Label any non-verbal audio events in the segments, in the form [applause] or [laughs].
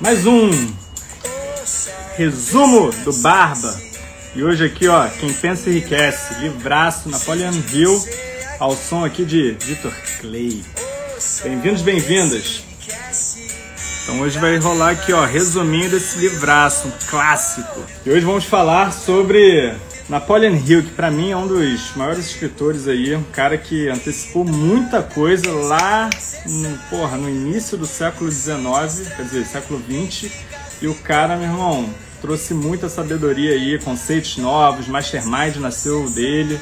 Mais um resumo do Barba. E hoje aqui, ó, quem pensa enriquece, livraço Napoleon Hill, ao som aqui de Victor Clay. Bem-vindos, bem-vindas. Então hoje vai rolar aqui, ó, resuminho desse livraço, um clássico. E hoje vamos falar sobre Napoleon Hill, que para mim é um dos maiores escritores aí, um cara que antecipou muita coisa lá no, porra, no início do século XIX, quer dizer, século XX, e o cara, meu irmão, trouxe muita sabedoria aí, conceitos novos, Mastermind nasceu dele,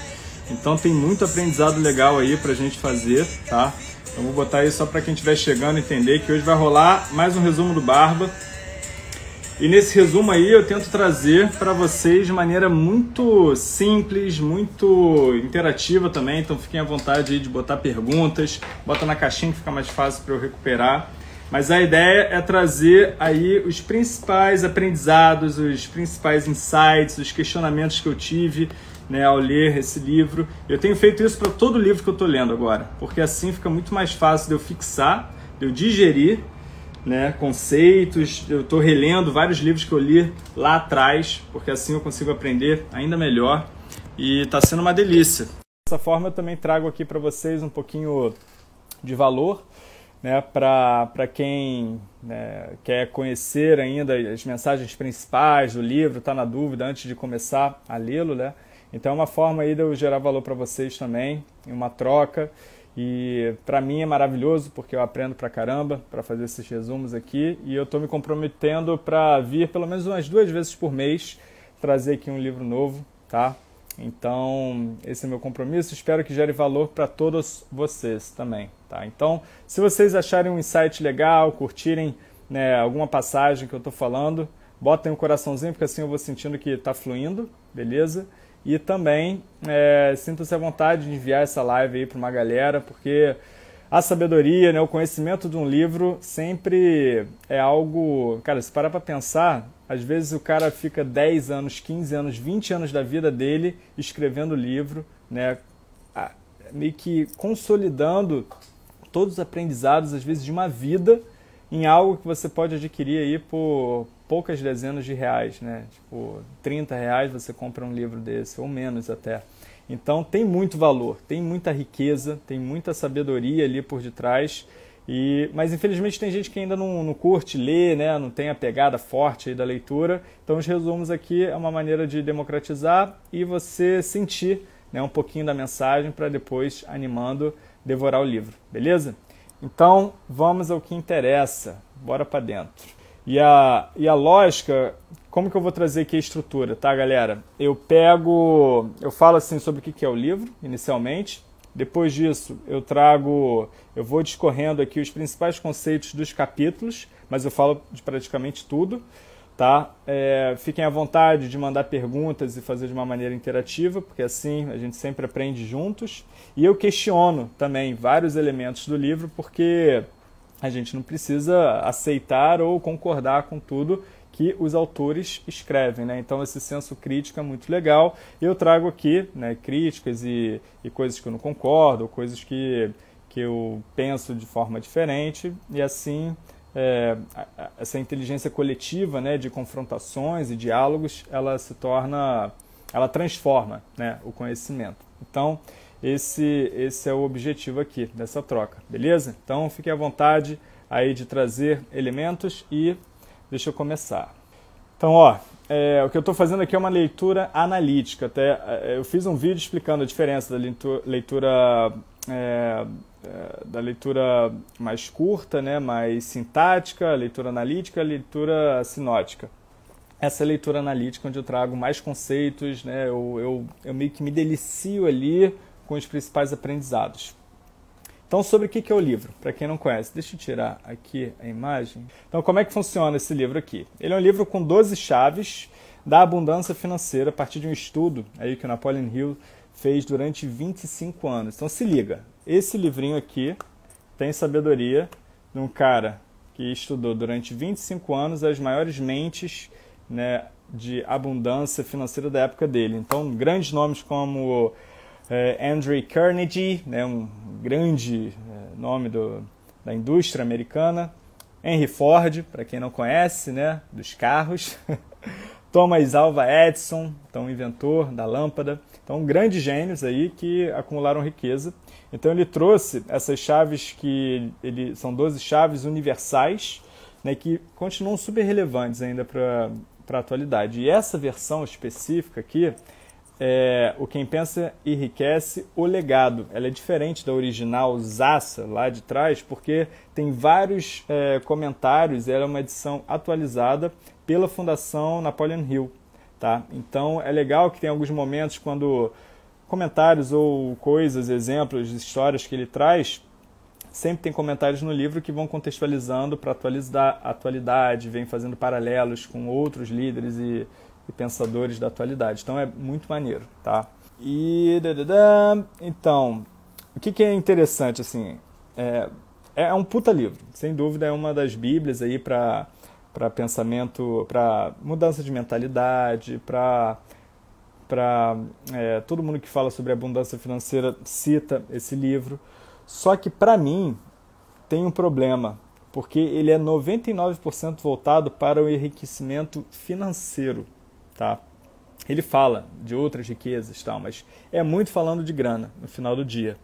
então tem muito aprendizado legal aí pra gente fazer, tá? Então vou botar aí só para quem estiver chegando entender que hoje vai rolar mais um resumo do Barba. E nesse resumo aí eu tento trazer para vocês de maneira muito simples, muito interativa também, então fiquem à vontade de botar perguntas, bota na caixinha que fica mais fácil para eu recuperar. Mas a ideia é trazer aí os principais aprendizados, os principais insights, os questionamentos que eu tive né, ao ler esse livro. Eu tenho feito isso para todo livro que eu estou lendo agora, porque assim fica muito mais fácil de eu fixar, de eu digerir né, conceitos. Eu estou relendo vários livros que eu li lá atrás, porque assim eu consigo aprender ainda melhor e está sendo uma delícia. Dessa forma, eu também trago aqui para vocês um pouquinho de valor. Né, para quem né, quer conhecer ainda as mensagens principais do livro, está na dúvida antes de começar a lê-lo, né? Então é uma forma aí de eu gerar valor para vocês também, em uma troca. E para mim é maravilhoso porque eu aprendo pra caramba para fazer esses resumos aqui e eu estou me comprometendo para vir pelo menos umas duas vezes por mês trazer aqui um livro novo, tá? Então, esse é meu compromisso. Espero que gere valor para todos vocês também, tá? Então, se vocês acharem um insight legal, curtirem né, alguma passagem que eu estou falando, botem um coraçãozinho, porque assim eu vou sentindo que está fluindo, beleza? E também é, sinta-se à vontade de enviar essa live aí para uma galera, porque a sabedoria, né, o conhecimento de um livro sempre é algo. Cara, se parar para pensar, às vezes o cara fica 10 anos, 15 anos, 20 anos da vida dele escrevendo livro, né, meio que consolidando todos os aprendizados, às vezes, de uma vida em algo que você pode adquirir aí por poucas dezenas de reais, né? Tipo, 30 reais você compra um livro desse, ou menos até. Então tem muito valor, tem muita riqueza, tem muita sabedoria ali por detrás. E, mas infelizmente tem gente que ainda não, não curte ler, né? não tem a pegada forte aí da leitura. Então os resumos aqui é uma maneira de democratizar e você sentir né, um pouquinho da mensagem para depois, animando, devorar o livro, beleza? Então vamos ao que interessa, bora para dentro. E a, e a lógica, como que eu vou trazer aqui a estrutura, tá, galera? Eu pego, eu falo assim sobre o que é o livro, inicialmente. Depois disso, eu trago, eu vou discorrendo aqui os principais conceitos dos capítulos, mas eu falo de praticamente tudo, tá? É, fiquem à vontade de mandar perguntas e fazer de uma maneira interativa, porque assim a gente sempre aprende juntos. E eu questiono também vários elementos do livro, porque a gente não precisa aceitar ou concordar com tudo que os autores escrevem, né? Então esse senso crítico é muito legal. Eu trago aqui, né, críticas e, e coisas que eu não concordo, coisas que, que eu penso de forma diferente e assim é, essa inteligência coletiva, né, de confrontações e diálogos, ela se torna, ela transforma, né, o conhecimento. Então esse, esse é o objetivo aqui dessa troca, beleza? Então fique à vontade aí de trazer elementos e deixa eu começar. Então, ó, é, o que eu estou fazendo aqui é uma leitura analítica. Até é, eu fiz um vídeo explicando a diferença da leitura, é, é, da leitura mais curta, né, mais sintática, leitura analítica, leitura sinótica. Essa é leitura analítica onde eu trago mais conceitos, né, eu, eu, eu meio que me delicio ali com os principais aprendizados. Então, sobre o que é o livro? Para quem não conhece, deixa eu tirar aqui a imagem. Então, como é que funciona esse livro aqui? Ele é um livro com 12 chaves da abundância financeira a partir de um estudo aí que o Napoleon Hill fez durante 25 anos. Então, se liga, esse livrinho aqui tem sabedoria de um cara que estudou durante 25 anos as maiores mentes né, de abundância financeira da época dele. Então, grandes nomes como é, Andrew Carnegie, né, um grande é, nome do, da indústria americana, Henry Ford, para quem não conhece, né, dos carros, [laughs] Thomas Alva Edison, então inventor da lâmpada, então grandes gênios aí que acumularam riqueza. Então ele trouxe essas chaves que ele são 12 chaves universais, né, que continuam super relevantes ainda para a atualidade. E essa versão específica aqui é, o Quem Pensa Enriquece o Legado. Ela é diferente da original Zassa, lá de trás, porque tem vários é, comentários, ela é uma edição atualizada pela Fundação Napoleon Hill. Tá? Então é legal que tem alguns momentos quando comentários ou coisas, exemplos, histórias que ele traz, sempre tem comentários no livro que vão contextualizando para atualizar a atualidade, vem fazendo paralelos com outros líderes e e pensadores da atualidade. Então é muito maneiro, tá? E então, o que, que é interessante assim? É, é um puta livro, sem dúvida é uma das bíblias aí para para pensamento, para mudança de mentalidade, para para é, todo mundo que fala sobre abundância financeira cita esse livro. Só que para mim tem um problema, porque ele é 99% voltado para o enriquecimento financeiro tá? Ele fala de outras riquezas, tal, mas é muito falando de grana no final do dia.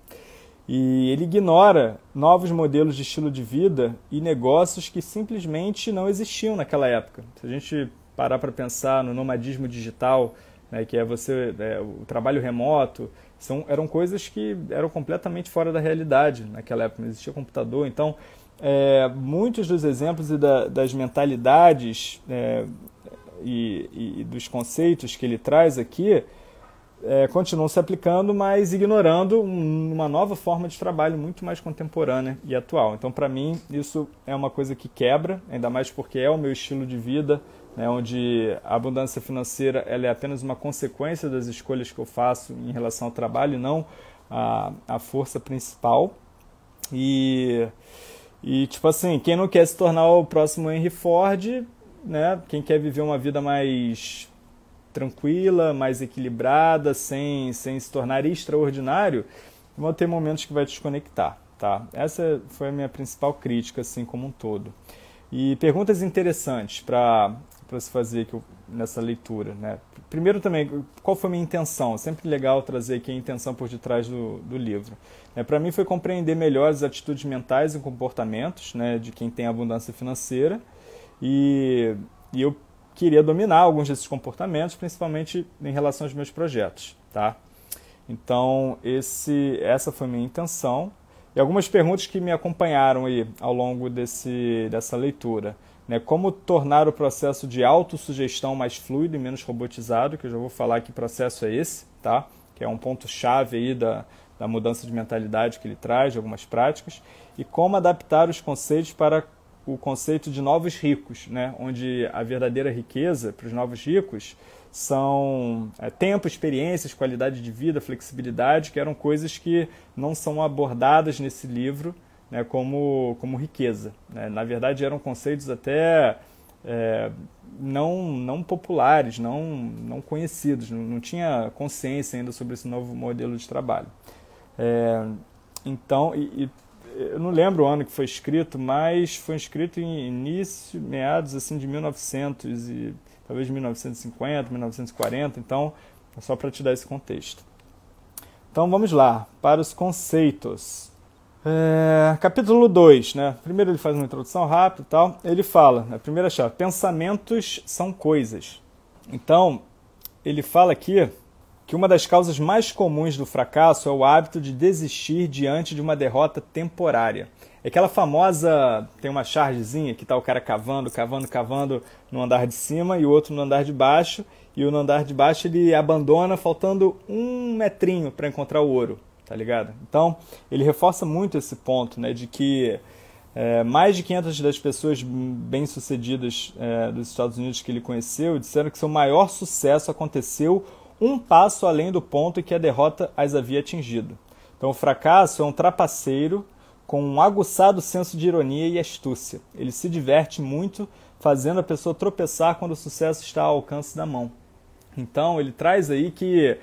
E ele ignora novos modelos de estilo de vida e negócios que simplesmente não existiam naquela época. Se a gente parar para pensar no nomadismo digital, né, que é você é, o trabalho remoto, são, eram coisas que eram completamente fora da realidade naquela época. Não existia computador, então é, muitos dos exemplos e da, das mentalidades é, e, e dos conceitos que ele traz aqui é, continuam se aplicando, mas ignorando uma nova forma de trabalho muito mais contemporânea e atual. Então, para mim, isso é uma coisa que quebra, ainda mais porque é o meu estilo de vida, né, onde a abundância financeira ela é apenas uma consequência das escolhas que eu faço em relação ao trabalho não a, a força principal. E, e, tipo assim, quem não quer se tornar o próximo Henry Ford né? Quem quer viver uma vida mais tranquila, mais equilibrada, sem, sem se tornar extraordinário, vão ter momentos que vai desconectar, tá? Essa foi a minha principal crítica, assim como um todo. E perguntas interessantes para se fazer nessa leitura, né? Primeiro também, qual foi a minha intenção? Sempre legal trazer aqui a intenção por detrás do, do livro. É, para mim foi compreender melhor as atitudes mentais e comportamentos né, de quem tem abundância financeira e, e eu queria dominar alguns desses comportamentos, principalmente em relação aos meus projetos, tá? Então, esse, essa foi minha intenção. E algumas perguntas que me acompanharam aí ao longo desse, dessa leitura. Né? Como tornar o processo de autossugestão mais fluido e menos robotizado, que eu já vou falar que processo é esse, tá? que é um ponto-chave aí da, da mudança de mentalidade que ele traz, de algumas práticas. E como adaptar os conceitos para o conceito de novos ricos, né? onde a verdadeira riqueza para os novos ricos são é, tempo, experiências, qualidade de vida, flexibilidade, que eram coisas que não são abordadas nesse livro né, como, como riqueza. Né? Na verdade, eram conceitos até é, não, não populares, não, não conhecidos, não, não tinha consciência ainda sobre esse novo modelo de trabalho. É, então, e, e eu não lembro o ano que foi escrito, mas foi escrito em início, meados assim de 1900 e talvez 1950, 1940, então é só para te dar esse contexto. Então vamos lá, para os conceitos. É, capítulo 2, né? Primeiro ele faz uma introdução rápida e tal. Ele fala, a primeira chave, pensamentos são coisas. Então, ele fala aqui que uma das causas mais comuns do fracasso é o hábito de desistir diante de uma derrota temporária. É aquela famosa. Tem uma chargezinha que está o cara cavando, cavando, cavando no andar de cima e o outro no andar de baixo. E o no andar de baixo ele abandona faltando um metrinho para encontrar o ouro, tá ligado? Então ele reforça muito esse ponto, né, de que é, mais de 500 das pessoas bem-sucedidas é, dos Estados Unidos que ele conheceu disseram que seu maior sucesso aconteceu um passo além do ponto em que a derrota as havia atingido. Então, o fracasso é um trapaceiro com um aguçado senso de ironia e astúcia. Ele se diverte muito fazendo a pessoa tropeçar quando o sucesso está ao alcance da mão. Então, ele traz aí que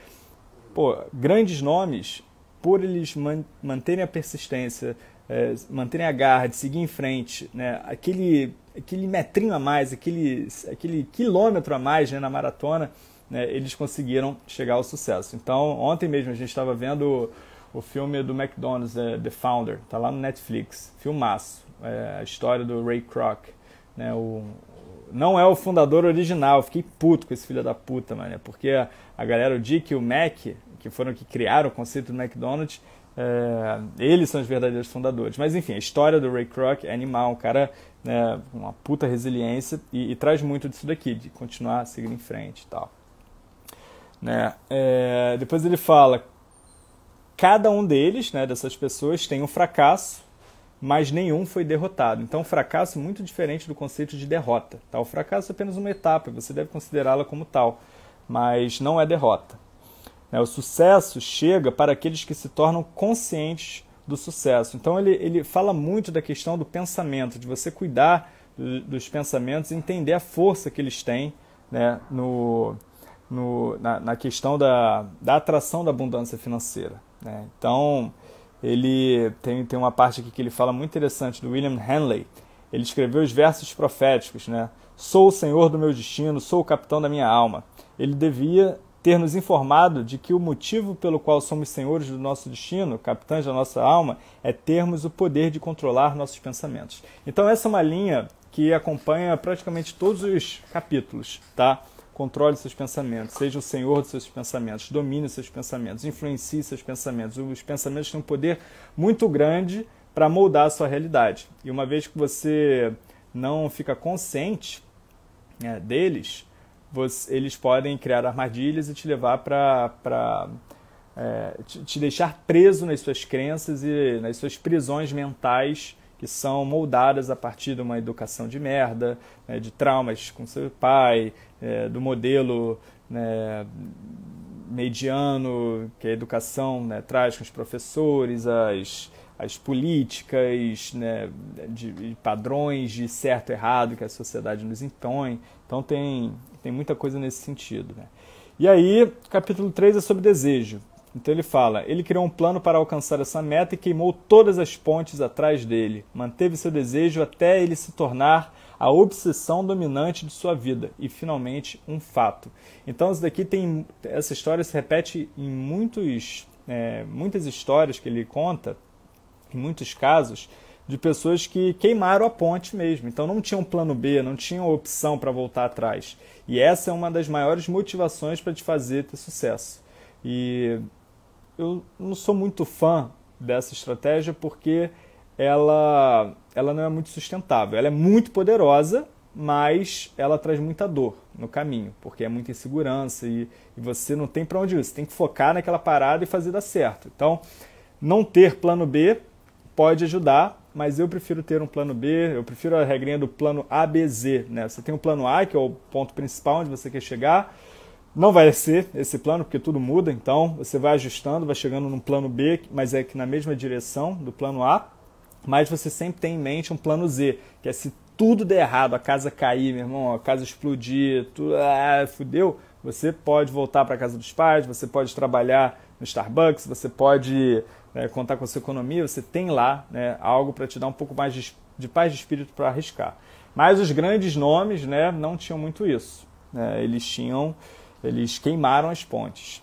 pô, grandes nomes, por eles man manterem a persistência, é, manterem a garra, de seguir em frente, né? aquele, aquele metrinho a mais, aquele, aquele quilômetro a mais né, na maratona, né, eles conseguiram chegar ao sucesso. Então, ontem mesmo a gente estava vendo o, o, filme do McDonald's, é, The Founder, tá lá no Netflix, filmaço, é, a história do Ray Kroc, né, o, não é o fundador original, fiquei puto com esse filho da puta, mano, porque a, galera, o Dick e o Mac, que foram que criaram o conceito do McDonald's, é, eles são os verdadeiros fundadores. Mas enfim, a história do Ray Kroc é animal, um cara né, uma puta resiliência e, e, traz muito disso daqui, de continuar seguindo em frente e tal. Né? É, depois ele fala, cada um deles, né, dessas pessoas, tem um fracasso, mas nenhum foi derrotado. Então, fracasso muito diferente do conceito de derrota. Tá? O fracasso é apenas uma etapa, você deve considerá-la como tal, mas não é derrota. Né? O sucesso chega para aqueles que se tornam conscientes do sucesso. Então ele, ele fala muito da questão do pensamento, de você cuidar do, dos pensamentos, entender a força que eles têm né, no, no, na, na, questão da, da atração da abundância financeira. Né? Então ele tem, tem uma parte aqui que ele fala muito interessante do William Henley. Ele escreveu os versos proféticos, né? Sou o senhor do meu destino, sou o capitão da minha alma. Ele devia ter nos informado de que o motivo pelo qual somos senhores do nosso destino, capitães da nossa alma, é termos o poder de controlar nossos pensamentos. Então essa é uma linha que acompanha praticamente todos os capítulos, tá? Controle seus pensamentos, seja o senhor dos seus pensamentos, domine seus pensamentos, influencie seus pensamentos. Os pensamentos têm um poder muito grande para moldar a sua realidade. E uma vez que você não fica consciente né, deles, você, eles podem criar armadilhas e te levar para é, te, te, deixar preso nas suas crenças e nas suas prisões mentais que são moldadas a partir de uma educação de merda, né, de traumas com seu pai, é, do modelo né, mediano que a educação né, traz com os professores, as, as políticas, né, de, de, padrões de certo e errado que a sociedade nos impõe. Então tem tem muita coisa nesse sentido. Né? E aí, capítulo 3 é sobre desejo. Então ele fala: ele criou um plano para alcançar essa meta e queimou todas as pontes atrás dele. Manteve seu desejo até ele se tornar a obsessão dominante de sua vida e finalmente um fato. Então isso daqui tem essa história se repete em muitos, é, muitas histórias que ele conta, em muitos casos de pessoas que queimaram a ponte mesmo. Então não tinham plano B, não tinham opção para voltar atrás. E essa é uma das maiores motivações para te fazer ter sucesso. E eu não sou muito fã dessa estratégia porque ela, ela não é muito sustentável. Ela é muito poderosa, mas ela traz muita dor no caminho, porque é muita insegurança e, e você não tem para onde ir. Você tem que focar naquela parada e fazer dar certo. Então, não ter plano B pode ajudar, mas eu prefiro ter um plano B, eu prefiro a regrinha do plano ABZ. Né? Você tem um plano A, que é o ponto principal onde você quer chegar. Não vai ser esse plano, porque tudo muda, então você vai ajustando, vai chegando num plano B, mas é que na mesma direção do plano A. Mas você sempre tem em mente um plano Z, que é se tudo der errado, a casa cair, meu irmão, a casa explodir, tudo, ah, fudeu, você pode voltar para a casa dos pais, você pode trabalhar no Starbucks, você pode né, contar com a sua economia, você tem lá né, algo para te dar um pouco mais de, de paz de espírito para arriscar. Mas os grandes nomes né, não tinham muito isso. Né, eles tinham, eles queimaram as pontes.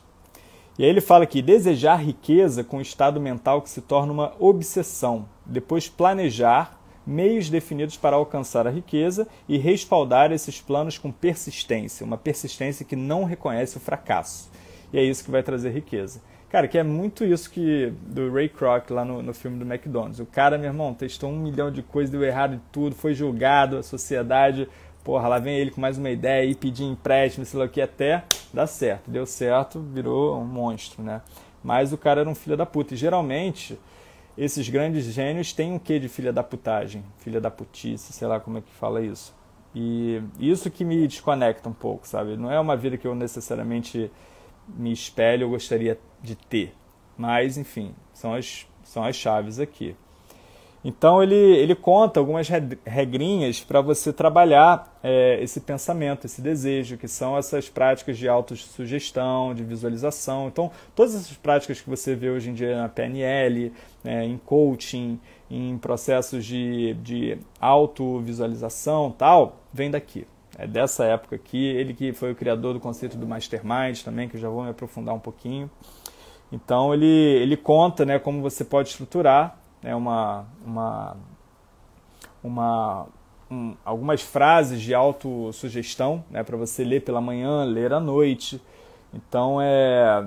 E aí ele fala que desejar riqueza com um estado mental que se torna uma obsessão, depois planejar meios definidos para alcançar a riqueza e respaldar esses planos com persistência, uma persistência que não reconhece o fracasso. E é isso que vai trazer riqueza. Cara, que é muito isso que do Ray Kroc lá no, no filme do McDonald's. O cara, meu irmão, testou um milhão de coisas, deu errado em tudo, foi julgado, a sociedade, porra, lá vem ele com mais uma ideia e pedir empréstimo, sei lá o que, até dá certo. Deu certo, virou um monstro, né? Mas o cara era um filho da puta. E geralmente, esses grandes gênios têm um quê de filha da putagem, filha da putice, sei lá como é que fala isso. E isso que me desconecta um pouco, sabe? Não é uma vida que eu necessariamente me espelho ou gostaria de ter. Mas, enfim, são as, são as chaves aqui. Então ele, ele conta algumas regrinhas para você trabalhar é, esse pensamento, esse desejo, que são essas práticas de autossugestão, de visualização. Então, todas essas práticas que você vê hoje em dia na PNL, é, em coaching, em processos de, de autovisualização tal, vem daqui. É dessa época aqui, ele que foi o criador do conceito do Mastermind também, que eu já vou me aprofundar um pouquinho. Então ele, ele conta né, como você pode estruturar né, uma, uma, uma, um, algumas frases de autossugestão né, para você ler pela manhã, ler à noite. Então é,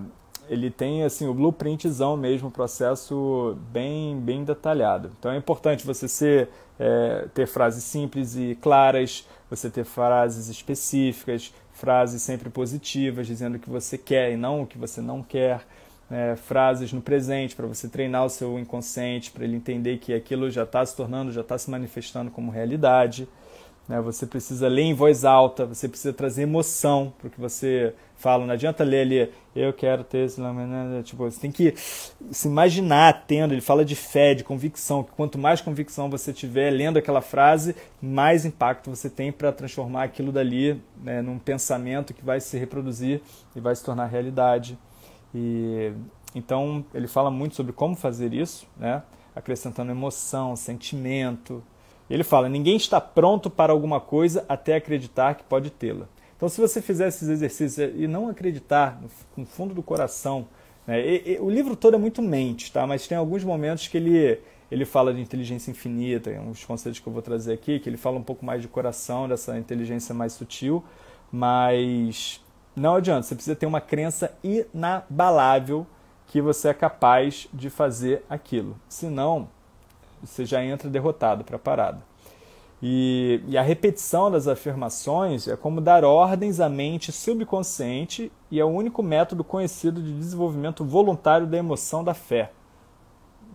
ele tem assim o blueprintzão mesmo, o processo bem, bem detalhado. Então é importante você ser, é, ter frases simples e claras, você ter frases específicas, frases sempre positivas, dizendo o que você quer e não o que você não quer é, frases no presente para você treinar o seu inconsciente, para ele entender que aquilo já está se tornando, já está se manifestando como realidade. Né? Você precisa ler em voz alta, você precisa trazer emoção para o que você fala. Não adianta ler ali, eu quero ter esse. Tipo, você tem que se imaginar tendo. Ele fala de fé, de convicção. Que quanto mais convicção você tiver lendo aquela frase, mais impacto você tem para transformar aquilo dali né, num pensamento que vai se reproduzir e vai se tornar realidade. E então ele fala muito sobre como fazer isso, né? acrescentando emoção, sentimento. Ele fala: ninguém está pronto para alguma coisa até acreditar que pode tê-la. Então, se você fizer esses exercícios e não acreditar no fundo do coração, né? e, e, o livro todo é muito mente, tá? Mas tem alguns momentos que ele ele fala de inteligência infinita, uns conceitos que eu vou trazer aqui, que ele fala um pouco mais de coração, dessa inteligência mais sutil, mas não adianta, você precisa ter uma crença inabalável que você é capaz de fazer aquilo. Senão, você já entra derrotado para a parada. E, e, a repetição das afirmações é como dar ordens à mente subconsciente e é o único método conhecido de desenvolvimento voluntário da emoção da fé.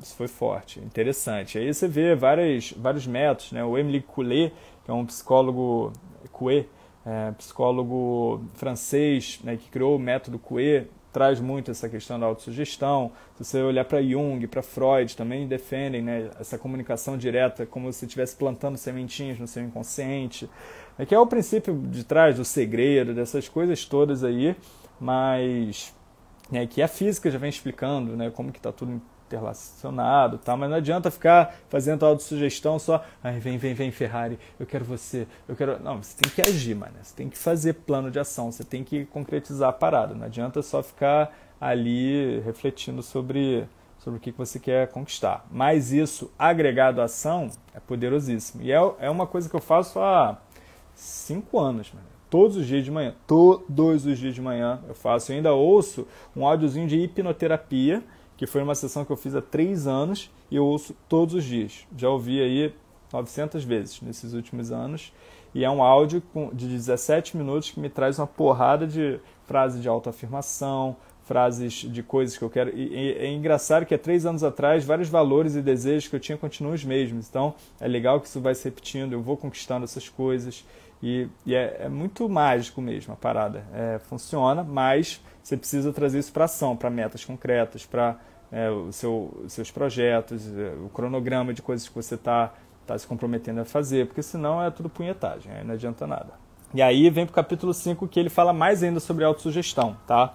Isso foi forte, interessante. Aí você vê vários, vários métodos, né? O Emily Coué, que é um psicólogo, Coué, é, psicólogo francês né, que criou o método Coué, traz muito essa questão da autossugestão. Se você olhar para Jung, para Freud, também defendem né, essa comunicação direta, como se estivesse plantando sementinhas no seu inconsciente, é, que é o princípio de trás do segredo, dessas coisas todas aí, mas né, que a física já vem explicando né, como que está tudo interrelacionado, tá? mas não adianta ficar fazendo autossugestão só, ai, vem, vem, vem, Ferrari, eu quero você, eu quero. Não, você tem que agir, mano. Você tem que fazer plano de ação, você tem que concretizar a parada. Não adianta só ficar ali refletindo sobre, sobre o que você quer conquistar. Mas isso, agregado à ação, é poderosíssimo. E é, é uma coisa que eu faço há cinco anos, mano todos os dias de manhã. Todos os dias de manhã eu faço. Eu ainda ouço um áudiozinho de hipnoterapia que foi uma sessão que eu fiz há três anos e eu ouço todos os dias. Já ouvi aí 900 vezes nesses últimos anos. E é um áudio de 17 minutos que me traz uma porrada de frases de autoafirmação, frases de coisas que eu quero. E é engraçado que há três anos atrás, vários valores e desejos que eu tinha continuam os mesmos. Então é legal que isso vai se repetindo, eu vou conquistando essas coisas. E, e é, é, muito mágico mesmo a parada. É, funciona, mas você precisa trazer isso para ação, para metas concretas, para é, seu, seus projetos, é, o cronograma de coisas que você está tá se comprometendo a fazer, porque senão é tudo punhetagem, aí não adianta nada. E aí vem para o capítulo 5 que ele fala mais ainda sobre autossugestão, tá?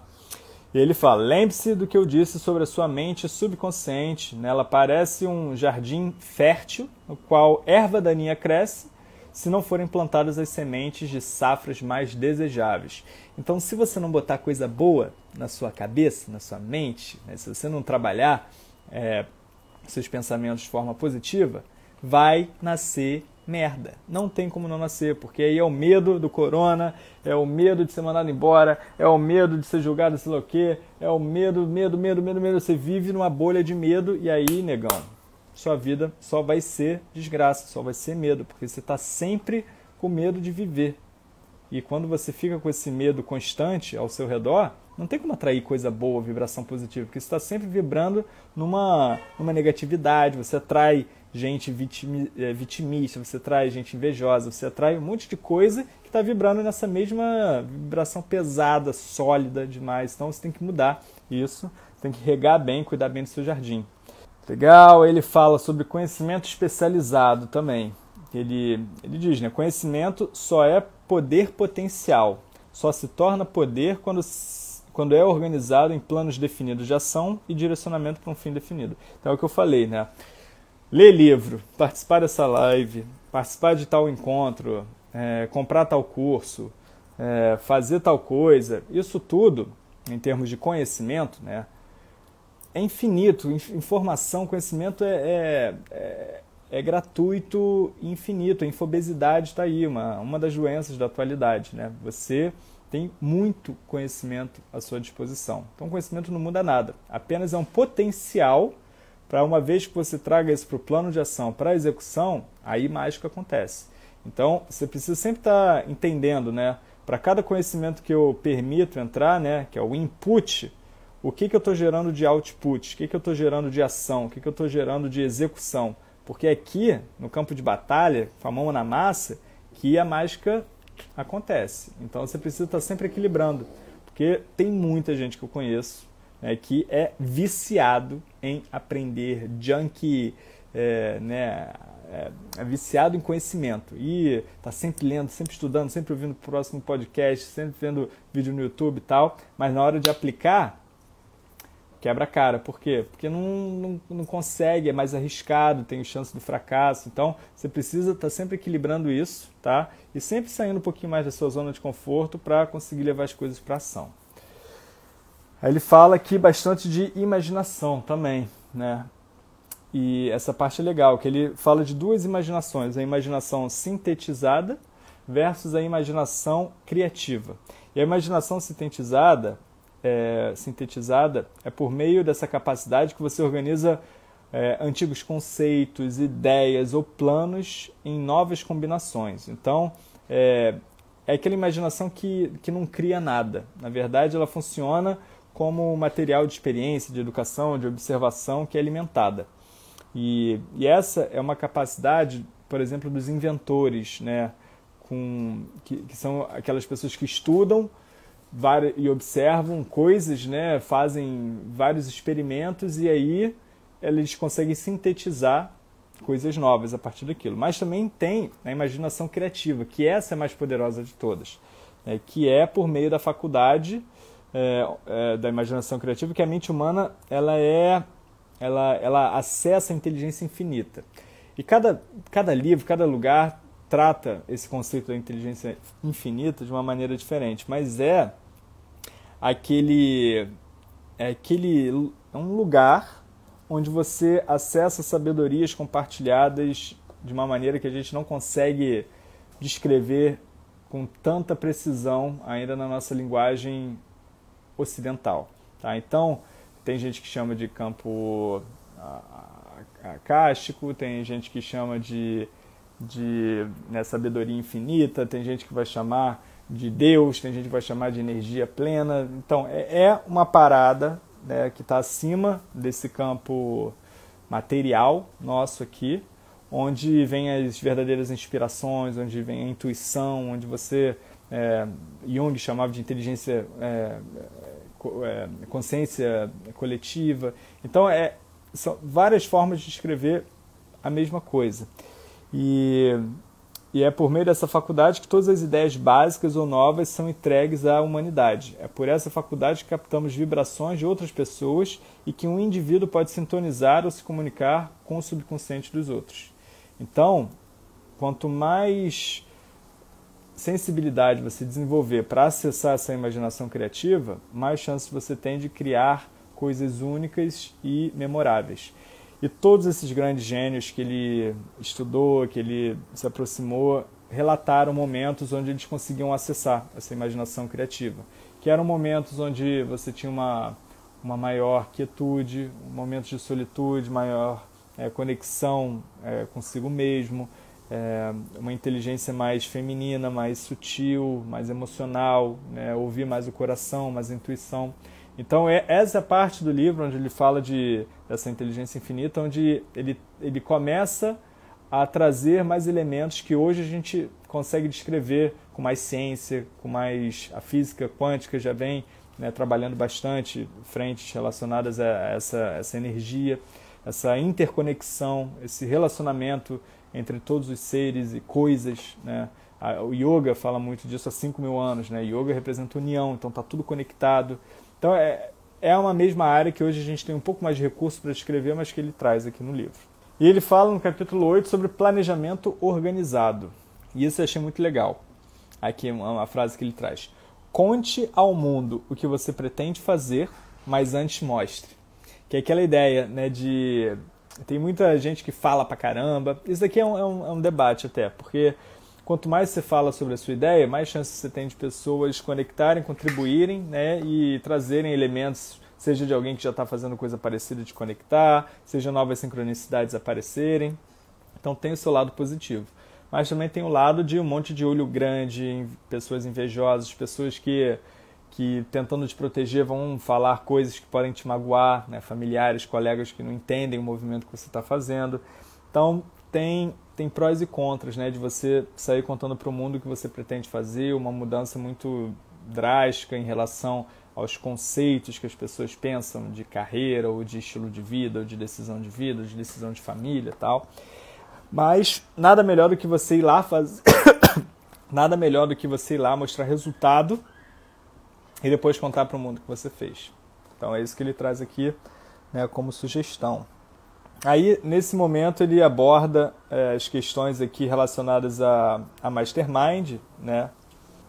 E ele fala: lembre-se do que eu disse sobre a sua mente subconsciente. Nela parece um jardim fértil, no qual erva daninha cresce se não forem plantadas as sementes de safras mais desejáveis. Então, se você não botar coisa boa na sua cabeça, na sua mente, né, se você não trabalhar é, seus pensamentos de forma positiva, vai nascer merda. Não tem como não nascer, porque aí é o medo do corona, é o medo de ser mandado embora, é o medo de ser julgado, sei lá o quê, é o medo, medo, medo, medo, medo. Você vive numa bolha de medo e aí, negão, sua vida só vai ser desgraça, só vai ser medo, porque você está sempre com medo de viver. E quando você fica com esse medo constante ao seu redor, não tem como atrair coisa boa, vibração positiva, porque você está sempre vibrando numa, numa negatividade, você atrai gente vitimi, é, vitimista, você atrai gente invejosa, você atrai um monte de coisa que está vibrando nessa mesma vibração pesada, sólida demais. Então você tem que mudar isso, tem que regar bem, cuidar bem do seu jardim. Legal, ele fala sobre conhecimento especializado também. Ele, ele diz, né, conhecimento só é poder potencial, só se torna poder quando, quando é organizado em planos definidos de ação e direcionamento para um fim definido. Então é o que eu falei, né? Ler livro, participar dessa live, participar de tal encontro, é, comprar tal curso, é, fazer tal coisa, isso tudo, em termos de conhecimento, né, é infinito. Informação, conhecimento é, é, é, é gratuito e infinito. A infobesidade está aí, uma, uma das doenças da atualidade. Né? Você tem muito conhecimento à sua disposição. Então, conhecimento não muda nada, apenas é um potencial para uma vez que você traga isso para o plano de ação, para a execução, aí mágica acontece. Então, você precisa sempre estar tá entendendo, né? Para cada conhecimento que eu permito entrar, né, que é o input, o que, que eu estou gerando de output, o que, que eu estou gerando de ação, o que, que eu estou gerando de execução. Porque aqui, no campo de batalha, com a mão na massa, que a mágica acontece. Então você precisa estar tá sempre equilibrando. Porque tem muita gente que eu conheço né, que é viciado em aprender, junkie, é, né, é, é viciado em conhecimento e está sempre lendo, sempre estudando, sempre ouvindo o próximo podcast, sempre vendo vídeo no YouTube e tal, mas na hora de aplicar, quebra a cara. Por quê? Porque não, não, não consegue, é mais arriscado, tem chance do fracasso. Então, você precisa estar tá sempre equilibrando isso, tá? E sempre saindo um pouquinho mais da sua zona de conforto para conseguir levar as coisas para ação. Aí ele fala aqui bastante de imaginação também, né? E essa parte é legal, que ele fala de duas imaginações, a imaginação sintetizada versus a imaginação criativa. E a imaginação sintetizada é, sintetizada é por meio dessa capacidade que você organiza é, antigos conceitos, ideias ou planos em novas combinações. Então, é, é aquela imaginação que, que não cria nada. Na verdade, ela funciona como material de experiência, de educação, de observação que é alimentada. E, e essa é uma capacidade, por exemplo, dos inventores, né? Com, que, que são aquelas pessoas que estudam e observam coisas, né? fazem vários experimentos e aí eles conseguem sintetizar coisas novas a partir daquilo. Mas também tem a imaginação criativa, que essa é a mais poderosa de todas, né? que é por meio da faculdade é, é, da imaginação criativa, que a mente humana ela é ela, ela acessa a inteligência infinita. E cada, cada livro, cada lugar trata esse conceito da inteligência infinita de uma maneira diferente, mas é aquele é aquele é um lugar onde você acessa sabedorias compartilhadas de uma maneira que a gente não consegue descrever com tanta precisão ainda na nossa linguagem ocidental. Tá? Então, tem gente que chama de campo acástico, tem gente que chama de, de né, sabedoria infinita, tem gente que vai chamar de Deus, tem gente que vai chamar de energia plena. Então, é, é uma parada né, que está acima desse campo material nosso aqui, onde vem as verdadeiras inspirações, onde vem a intuição, onde você, é, Jung chamava de inteligência é, é, consciência coletiva. Então, é, são várias formas de descrever a mesma coisa. E, e é por meio dessa faculdade que todas as ideias básicas ou novas são entregues à humanidade. É por essa faculdade que captamos vibrações de outras pessoas e que um indivíduo pode sintonizar ou se comunicar com o subconsciente dos outros. Então, quanto mais sensibilidade você desenvolver para acessar essa imaginação criativa, mais chances você tem de criar coisas únicas e memoráveis. E todos esses grandes gênios que ele estudou, que ele se aproximou, relataram momentos onde eles conseguiam acessar essa imaginação criativa, que eram momentos onde você tinha uma, uma maior quietude, momentos de solitude, maior é, conexão é, consigo mesmo, é, uma inteligência mais feminina, mais sutil, mais emocional, né? ouvir mais o coração, mais a intuição. Então, é essa é parte do livro onde ele fala de dessa inteligência infinita, onde ele, ele começa a trazer mais elementos que hoje a gente consegue descrever com mais ciência, com mais a física quântica já vem né, trabalhando bastante frentes relacionadas a essa, essa energia. essa interconexão, esse relacionamento entre todos os seres e coisas. Né? O yoga fala muito disso há 5 mil anos. Né? Yoga representa união, então está tudo conectado. Então é, é uma mesma área que hoje a gente tem um pouco mais de recurso para escrever, mas que ele traz aqui no livro. E ele fala no capítulo 8 sobre planejamento organizado. E isso eu achei muito legal. Aqui é uma frase que ele traz. Conte ao mundo o que você pretende fazer, mas antes mostre. Que é aquela ideia né, de. Tem muita gente que fala pra caramba. Isso aqui é um, é um, é um debate até, porque quanto mais você fala sobre a sua ideia, mais chances você tem de pessoas conectarem, contribuírem né, e trazerem elementos, seja de alguém que já está fazendo coisa parecida de conectar, seja novas sincronicidades aparecerem. Então tem o seu lado positivo mas também tem o lado de um monte de olho grande, pessoas invejosas, pessoas que, que tentando te proteger vão falar coisas que podem te magoar, né? familiares, colegas que não entendem o movimento que você está fazendo. Então tem, tem prós e contras né? de você sair contando para o mundo o que você pretende fazer, uma mudança muito drástica em relação aos conceitos que as pessoas pensam de carreira ou de estilo de vida ou de decisão de vida, ou de decisão de família tal. Mas nada melhor do que você ir lá fazer. [coughs] nada melhor do que você ir lá mostrar resultado e depois contar para o mundo que você fez. Então é isso que ele traz aqui né, como sugestão. Aí, nesse momento, ele aborda é, as questões aqui relacionadas a, a Mastermind, né?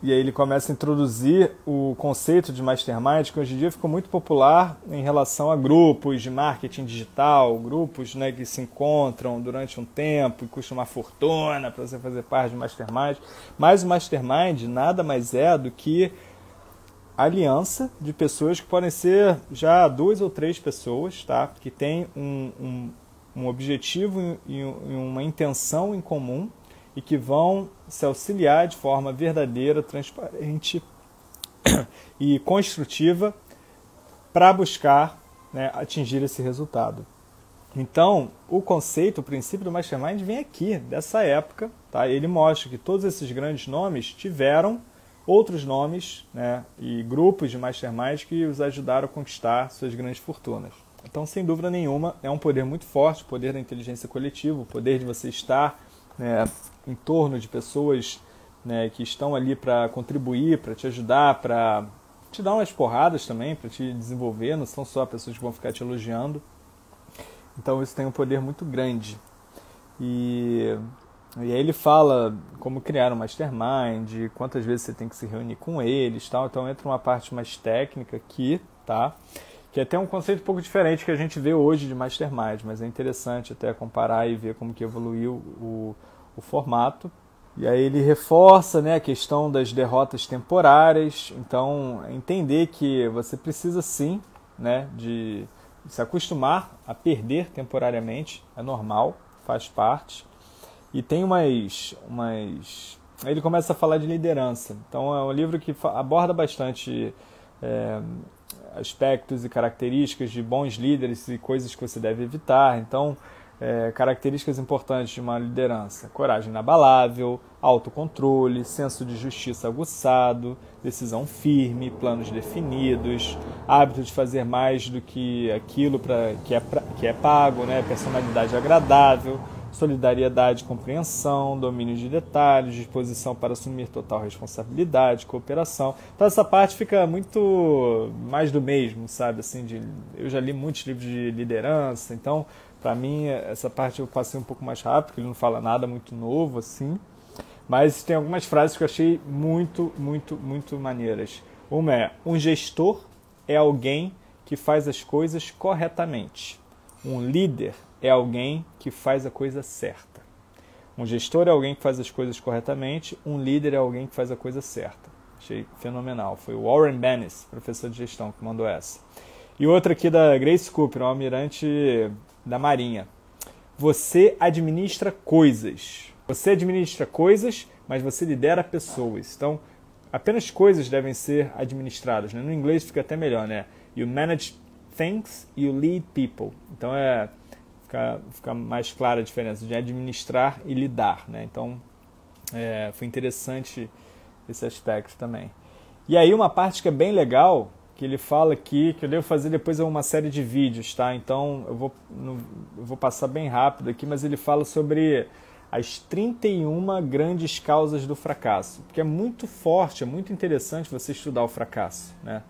E aí ele começa a introduzir o conceito de mastermind, que hoje em dia ficou muito popular em relação a grupos de marketing digital, grupos né, que se encontram durante um tempo e custam uma fortuna para você fazer parte de mastermind. Mas o mastermind nada mais é do que aliança de pessoas que podem ser já duas ou três pessoas, tá? que têm um, um, um objetivo e uma intenção em comum e que vão se auxiliar de forma verdadeira, transparente [coughs] e construtiva para buscar né, atingir esse resultado. Então, o conceito, o princípio do Mastermind vem aqui, dessa época. Tá? Ele mostra que todos esses grandes nomes tiveram outros nomes né, e grupos de Mastermind que os ajudaram a conquistar suas grandes fortunas. Então, sem dúvida nenhuma, é um poder muito forte, o poder da inteligência coletiva, o poder de você estar né, em torno de pessoas né, que estão ali para contribuir, para te ajudar, para te dar umas porradas também, para te desenvolver, não são só pessoas que vão ficar te elogiando. Então isso tem um poder muito grande. E, e aí ele fala como criar um mastermind, quantas vezes você tem que se reunir com eles, tal. Então entra uma parte mais técnica aqui, tá? Que é até um conceito um pouco diferente que a gente vê hoje de mastermind, mas é interessante até comparar e ver como que evoluiu o, o formato. E aí ele reforça né, a questão das derrotas temporárias. Então, entender que você precisa sim né, de se acostumar a perder temporariamente, é normal, faz parte. E tem umas, umas. Ele começa a falar de liderança. Então, é um livro que aborda bastante é, aspectos e características de bons líderes e coisas que você deve evitar. Então, é, características importantes de uma liderança: coragem inabalável, autocontrole, senso de justiça aguçado, decisão firme, planos definidos, hábito de fazer mais do que aquilo pra, que, é pra, que é pago, né? personalidade agradável, solidariedade, compreensão, domínio de detalhes, disposição para assumir total responsabilidade, cooperação. Então essa parte fica muito mais do mesmo, sabe? Assim, de, eu já li muitos livros de liderança, então para mim, essa parte eu passei um pouco mais rápido, porque ele não fala nada muito novo assim. Mas tem algumas frases que eu achei muito, muito, muito maneiras. Uma é: um gestor é alguém que faz as coisas corretamente. Um líder é alguém que faz a coisa certa. Um gestor é alguém que faz as coisas corretamente, um líder é alguém que faz a coisa certa. Achei fenomenal. Foi o Warren Bennis, professor de gestão, que mandou essa. E outra aqui da Grace Cooper, um almirante da Marinha. Você administra coisas. Você administra coisas, mas você lidera pessoas. Então, apenas coisas devem ser administradas. Né? No inglês fica até melhor, né? You manage things, you lead people. Então, é fica, fica mais clara a diferença de administrar e lidar, né? Então, é, foi interessante esse aspecto também. E aí uma parte que é bem legal, que ele fala aqui, que eu devo fazer depois uma série de vídeos, tá? Então eu vou, eu vou passar bem rápido aqui, mas ele fala sobre as 31 grandes causas do fracasso, porque é muito forte, é muito interessante você estudar o fracasso, né?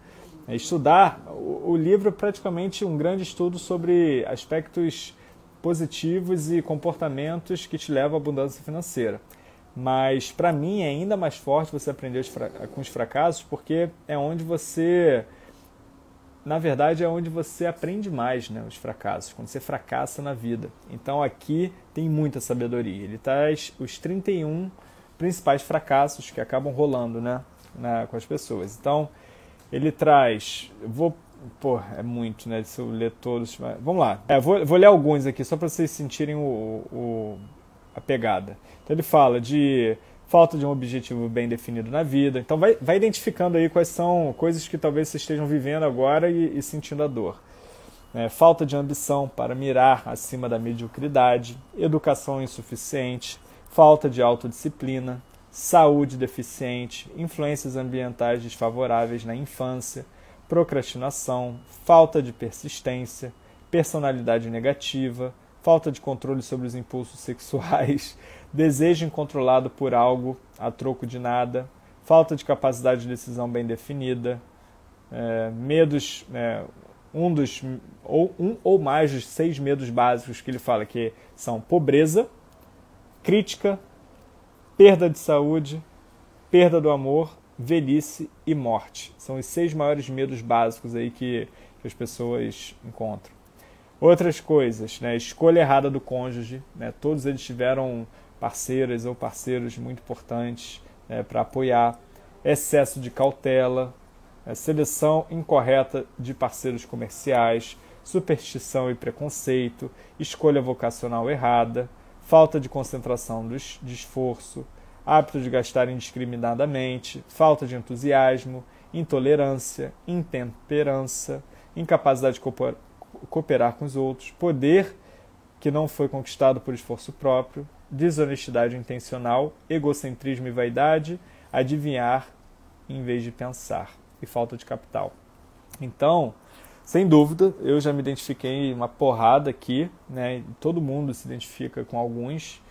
É estudar, o, o livro é praticamente um grande estudo sobre aspectos positivos e comportamentos que te levam à abundância financeira. Mas para mim é ainda mais forte você aprender com os fracassos, porque é onde você, na verdade, é onde você aprende mais, né, os fracassos, quando você fracassa na vida. Então aqui tem muita sabedoria. Ele traz os 31 principais fracassos que acabam rolando, né, na, com as pessoas. Então ele traz, vou Pô, é muito, né? Se eu ler todos. Vamos lá. É, vou, vou ler alguns aqui, só para vocês sentirem o, o, a pegada. Então ele fala de falta de um objetivo bem definido na vida. Então vai, vai identificando aí quais são coisas que talvez vocês estejam vivendo agora e, e sentindo a dor. É, falta de ambição para mirar acima da mediocridade, educação insuficiente, falta de autodisciplina, saúde deficiente, influências ambientais desfavoráveis na infância, procrastinação, falta de persistência, personalidade negativa, falta de controle sobre os impulsos [laughs] sexuais, desejo incontrolado por algo a troco de nada, falta de capacidade de decisão bem definida, é, medos, é, um dos ou um ou mais dos seis medos básicos que ele fala que são pobreza, crítica, perda de saúde, perda do amor, velhice e morte. São os seis maiores medos básicos aí que, que as pessoas encontram. Outras coisas, né? escolha errada do cônjuge, né? todos eles tiveram parceiras ou parceiros muito importantes né, para apoiar, excesso de cautela, né? seleção incorreta de parceiros comerciais, superstição e preconceito, escolha vocacional errada, falta de concentração de esforço, hábito de gastar indiscriminadamente, falta de entusiasmo, intolerância, intemperança, incapacidade de cooperar com os outros, poder que não foi conquistado por esforço próprio, desonestidade intencional, egocentrismo e vaidade, adivinhar em vez de pensar e falta de capital. Então, sem dúvida, eu já me identifiquei uma porrada aqui, né? Todo mundo se identifica com alguns.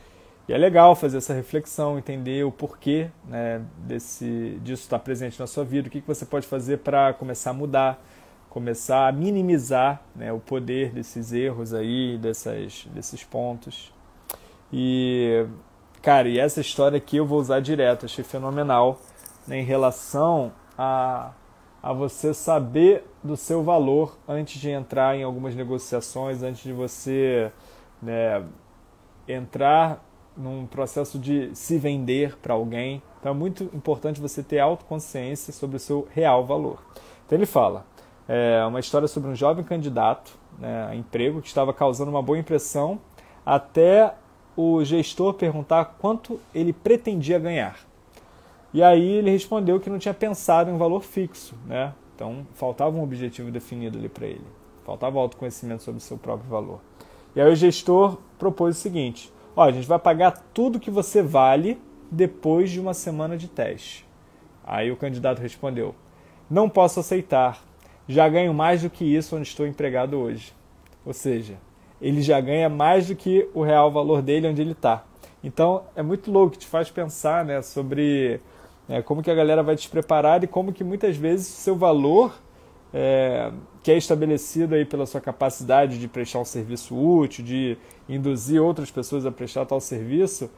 E é legal fazer essa reflexão, entender o porquê né, desse, disso estar presente na sua vida, o que, que você pode fazer para começar a mudar, começar a minimizar né, o poder desses erros aí, dessas, desses pontos. E, cara, e essa história aqui eu vou usar direto, achei fenomenal né, em relação a, a você saber do seu valor antes de entrar em algumas negociações, antes de você né, entrar num processo de se vender para alguém. Então é muito importante você ter autoconsciência sobre o seu real valor. Então ele fala: é uma história sobre um jovem candidato né, a emprego que estava causando uma boa impressão até o gestor perguntar quanto ele pretendia ganhar. E aí ele respondeu que não tinha pensado em um valor fixo, né? Então faltava um objetivo definido ali para ele, faltava autoconhecimento sobre o seu próprio valor. E aí o gestor propôs o seguinte: ó, a gente vai pagar tudo que você vale depois de uma semana de teste. Aí o candidato respondeu: não posso aceitar já ganho mais do que isso onde estou empregado hoje. Ou seja, ele já ganha mais do que o real valor dele onde ele está. Então é muito louco, te faz pensar né, sobre né, como que a galera vai te preparar e como que muitas vezes o seu valor é, que é estabelecido aí pela sua capacidade de prestar um serviço útil, de induzir outras pessoas a prestar tal serviço,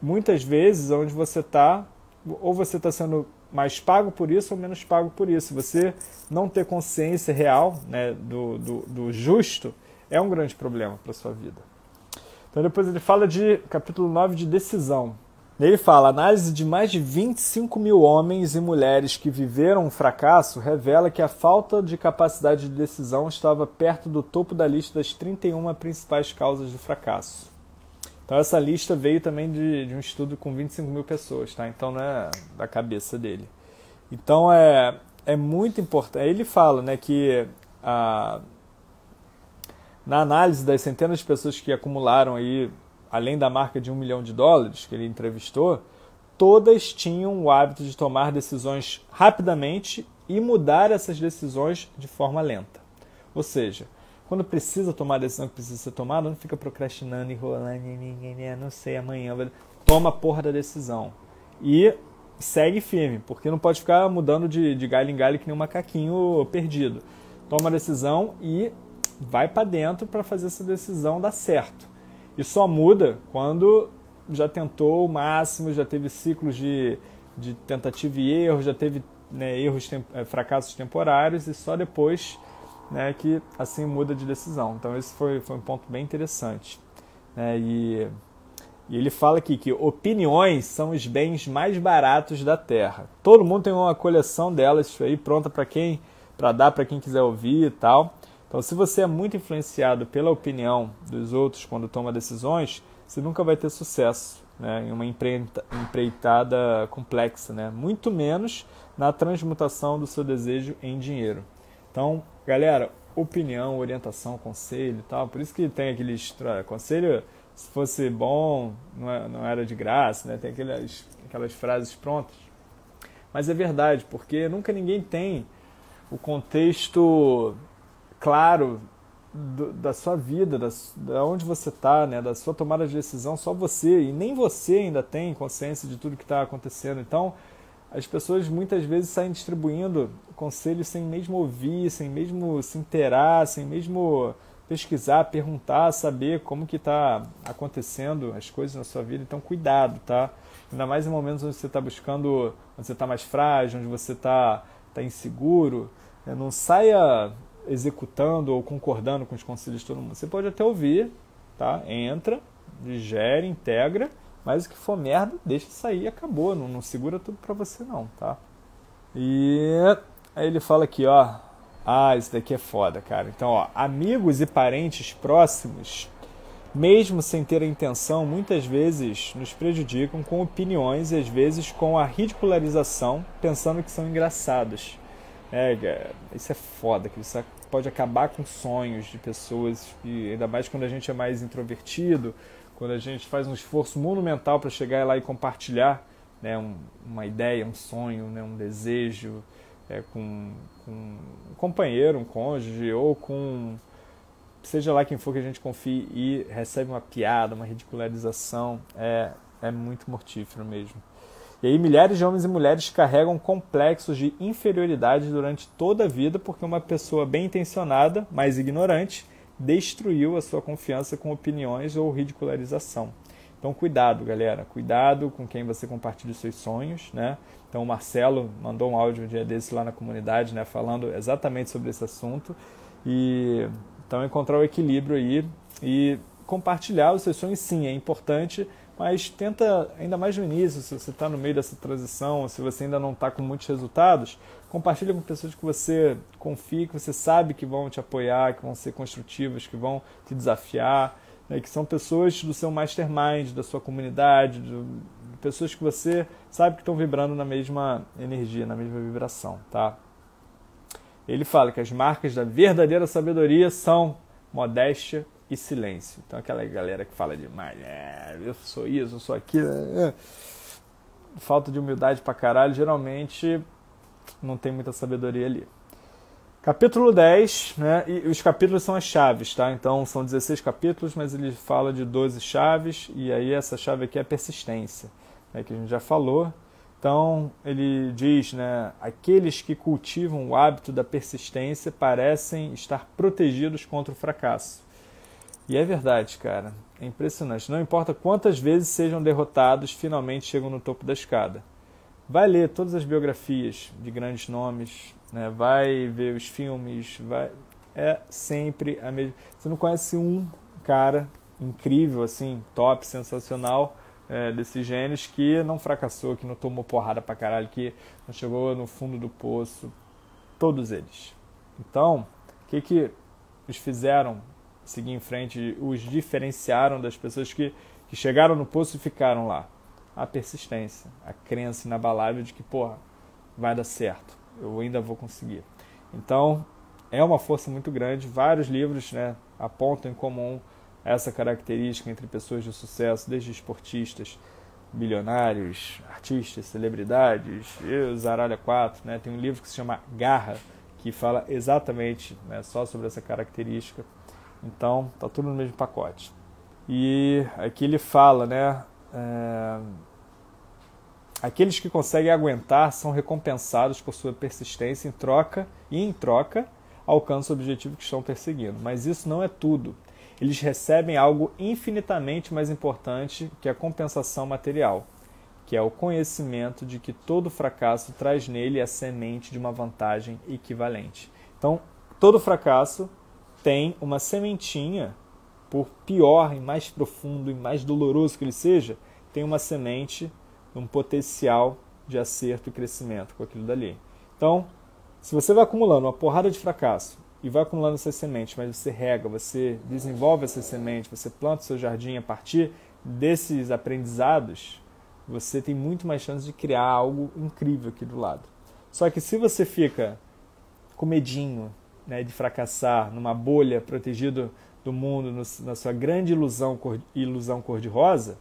muitas vezes onde você está, ou você está sendo mais pago por isso ou menos pago por isso. Você não ter consciência real né, do, do, do justo é um grande problema para sua vida. Então depois ele fala de capítulo 9 de decisão. Ele fala, análise de mais de 25 mil homens e mulheres que viveram um fracasso revela que a falta de capacidade de decisão estava perto do topo da lista das 31 principais causas do fracasso. Então essa lista veio também de, de um estudo com 25 mil pessoas, tá? Então não é da cabeça dele. Então é, é muito importante. Ele fala né, que a, na análise das centenas de pessoas que acumularam aí, além da marca de um milhão de dólares que ele entrevistou, todas tinham o hábito de tomar decisões rapidamente e mudar essas decisões de forma lenta. Ou seja, quando precisa tomar a decisão que precisa ser tomada, não fica procrastinando, enrolando, não sei, amanhã. Toma a porra da decisão. E segue firme, porque não pode ficar mudando de, de galho em galho que nem um macaquinho perdido. Toma a decisão e vai para dentro para fazer essa decisão dar certo. E só muda quando já tentou o máximo, já teve ciclos de, de tentativa e erro, já teve né, erros, tem, eh, fracassos temporários e só depois né, que assim muda de decisão. Então esse foi, foi um ponto bem interessante. Né, e, e ele fala aqui que opiniões são os bens mais baratos da Terra. Todo mundo tem uma coleção delas aí pronta para quem para dar para quem quiser ouvir e tal. Então, se você é muito influenciado pela opinião dos outros quando toma decisões, você nunca vai ter sucesso né, em uma empreitada complexa, né? muito menos na transmutação do seu desejo em dinheiro. Então, galera, opinião, orientação, conselho e tal, por isso que tem aqueles. Conselho, se fosse bom, não, é, não era de graça, né? tem aquelas, aquelas frases prontas. Mas é verdade, porque nunca ninguém tem o contexto claro do, da sua vida, da, da onde você está, né, da sua tomada de decisão, só você, e nem você ainda tem consciência de tudo que está acontecendo. Então, as pessoas muitas vezes saem distribuindo conselhos sem mesmo ouvir, sem mesmo se inteirar, sem mesmo pesquisar, perguntar, saber como que está acontecendo as coisas na sua vida. Então, cuidado, tá? Ainda mais em momentos onde você está buscando, onde você está mais frágil, onde você está tá inseguro. Né? Não saia executando ou concordando com os conselhos de todo mundo. Você pode até ouvir, tá? Entra, digere, integra, mas o que for merda, deixa sair, acabou, não, não segura tudo para você não, tá? E aí ele fala aqui, ó, ah, isso daqui é foda, cara. Então, ó, amigos e parentes próximos, mesmo sem ter a intenção, muitas vezes nos prejudicam com opiniões e às vezes com a ridicularização, pensando que são engraçados. É, isso é foda, que isso pode acabar com sonhos de pessoas, e ainda mais quando a gente é mais introvertido, quando a gente faz um esforço monumental para chegar lá e compartilhar né, um, uma ideia, um sonho, né, um desejo é, com, com um companheiro, um cônjuge ou com seja lá quem for que a gente confie e recebe uma piada, uma ridicularização, é, é muito mortífero mesmo. E aí milhares de homens e mulheres carregam complexos de inferioridade durante toda a vida porque uma pessoa bem intencionada, mas ignorante, destruiu a sua confiança com opiniões ou ridicularização. Então cuidado, galera, cuidado com quem você compartilha os seus sonhos, né? Então o Marcelo mandou um áudio um dia desse lá na comunidade, né, falando exatamente sobre esse assunto e então encontrar o equilíbrio aí e compartilhar os seus sonhos sim, é importante, mas tenta, ainda mais no início, se você está no meio dessa transição, se você ainda não está com muitos resultados, compartilha com pessoas que você confia, que você sabe que vão te apoiar, que vão ser construtivas, que vão te desafiar, né, que são pessoas do seu mastermind, da sua comunidade, do, pessoas que você sabe que estão vibrando na mesma energia, na mesma vibração, tá? Ele fala que as marcas da verdadeira sabedoria são modéstia, e silêncio. Então aquela galera que fala demais, é, eu sou isso, eu sou aquilo, é, é. falta de humildade pra caralho, geralmente não tem muita sabedoria ali. Capítulo 10, né? E os capítulos são as chaves, tá? Então são 16 capítulos, mas ele fala de 12 chaves, e aí essa chave aqui é a persistência, né? que a gente já falou. Então ele diz, né? Aqueles que cultivam o hábito da persistência parecem estar protegidos contra o fracasso. E é verdade, cara. É impressionante. Não importa quantas vezes sejam derrotados, finalmente chegam no topo da escada. Vai ler todas as biografias de grandes nomes, né? vai ver os filmes, vai... é sempre a mesma. Você não conhece um cara incrível, assim, top, sensacional, é, desses gênios que não fracassou, que não tomou porrada pra caralho, que não chegou no fundo do poço. Todos eles. Então, o que, que eles fizeram seguir em frente, os diferenciaram das pessoas que, que chegaram no poço e ficaram lá? A persistência, a crença inabalável de que, porra, vai dar certo, eu ainda vou conseguir. Então, é uma força muito grande. Vários livros né, apontam em comum essa característica entre pessoas de sucesso, desde esportistas, bilionários, artistas, celebridades, e o Zaralha 4, né? Tem um livro que se chama Garra, que fala exatamente né, só sobre essa característica. Então, tá tudo no mesmo pacote. E aqui ele fala, né? É, aqueles que conseguem aguentar são recompensados por sua persistência em troca e em troca alcançam o objetivo que estão perseguindo. Mas isso não é tudo. Eles recebem algo infinitamente mais importante que a compensação material, que é o conhecimento de que todo fracasso traz nele a semente de uma vantagem equivalente. Então, todo fracasso tem uma sementinha, por pior e mais profundo e mais doloroso que ele seja, tem uma semente, um potencial de acerto e crescimento com aquilo dali. Então, se você vai acumulando uma porrada de fracasso e vai acumulando essas sementes, mas você rega, você desenvolve essas sementes, você planta o seu jardim a partir desses aprendizados, você tem muito mais chance de criar algo incrível aqui do lado. Só que se você fica com medinho né, de fracassar numa bolha protegido do mundo, no, na sua grande ilusão cor, ilusão cor-de-rosa,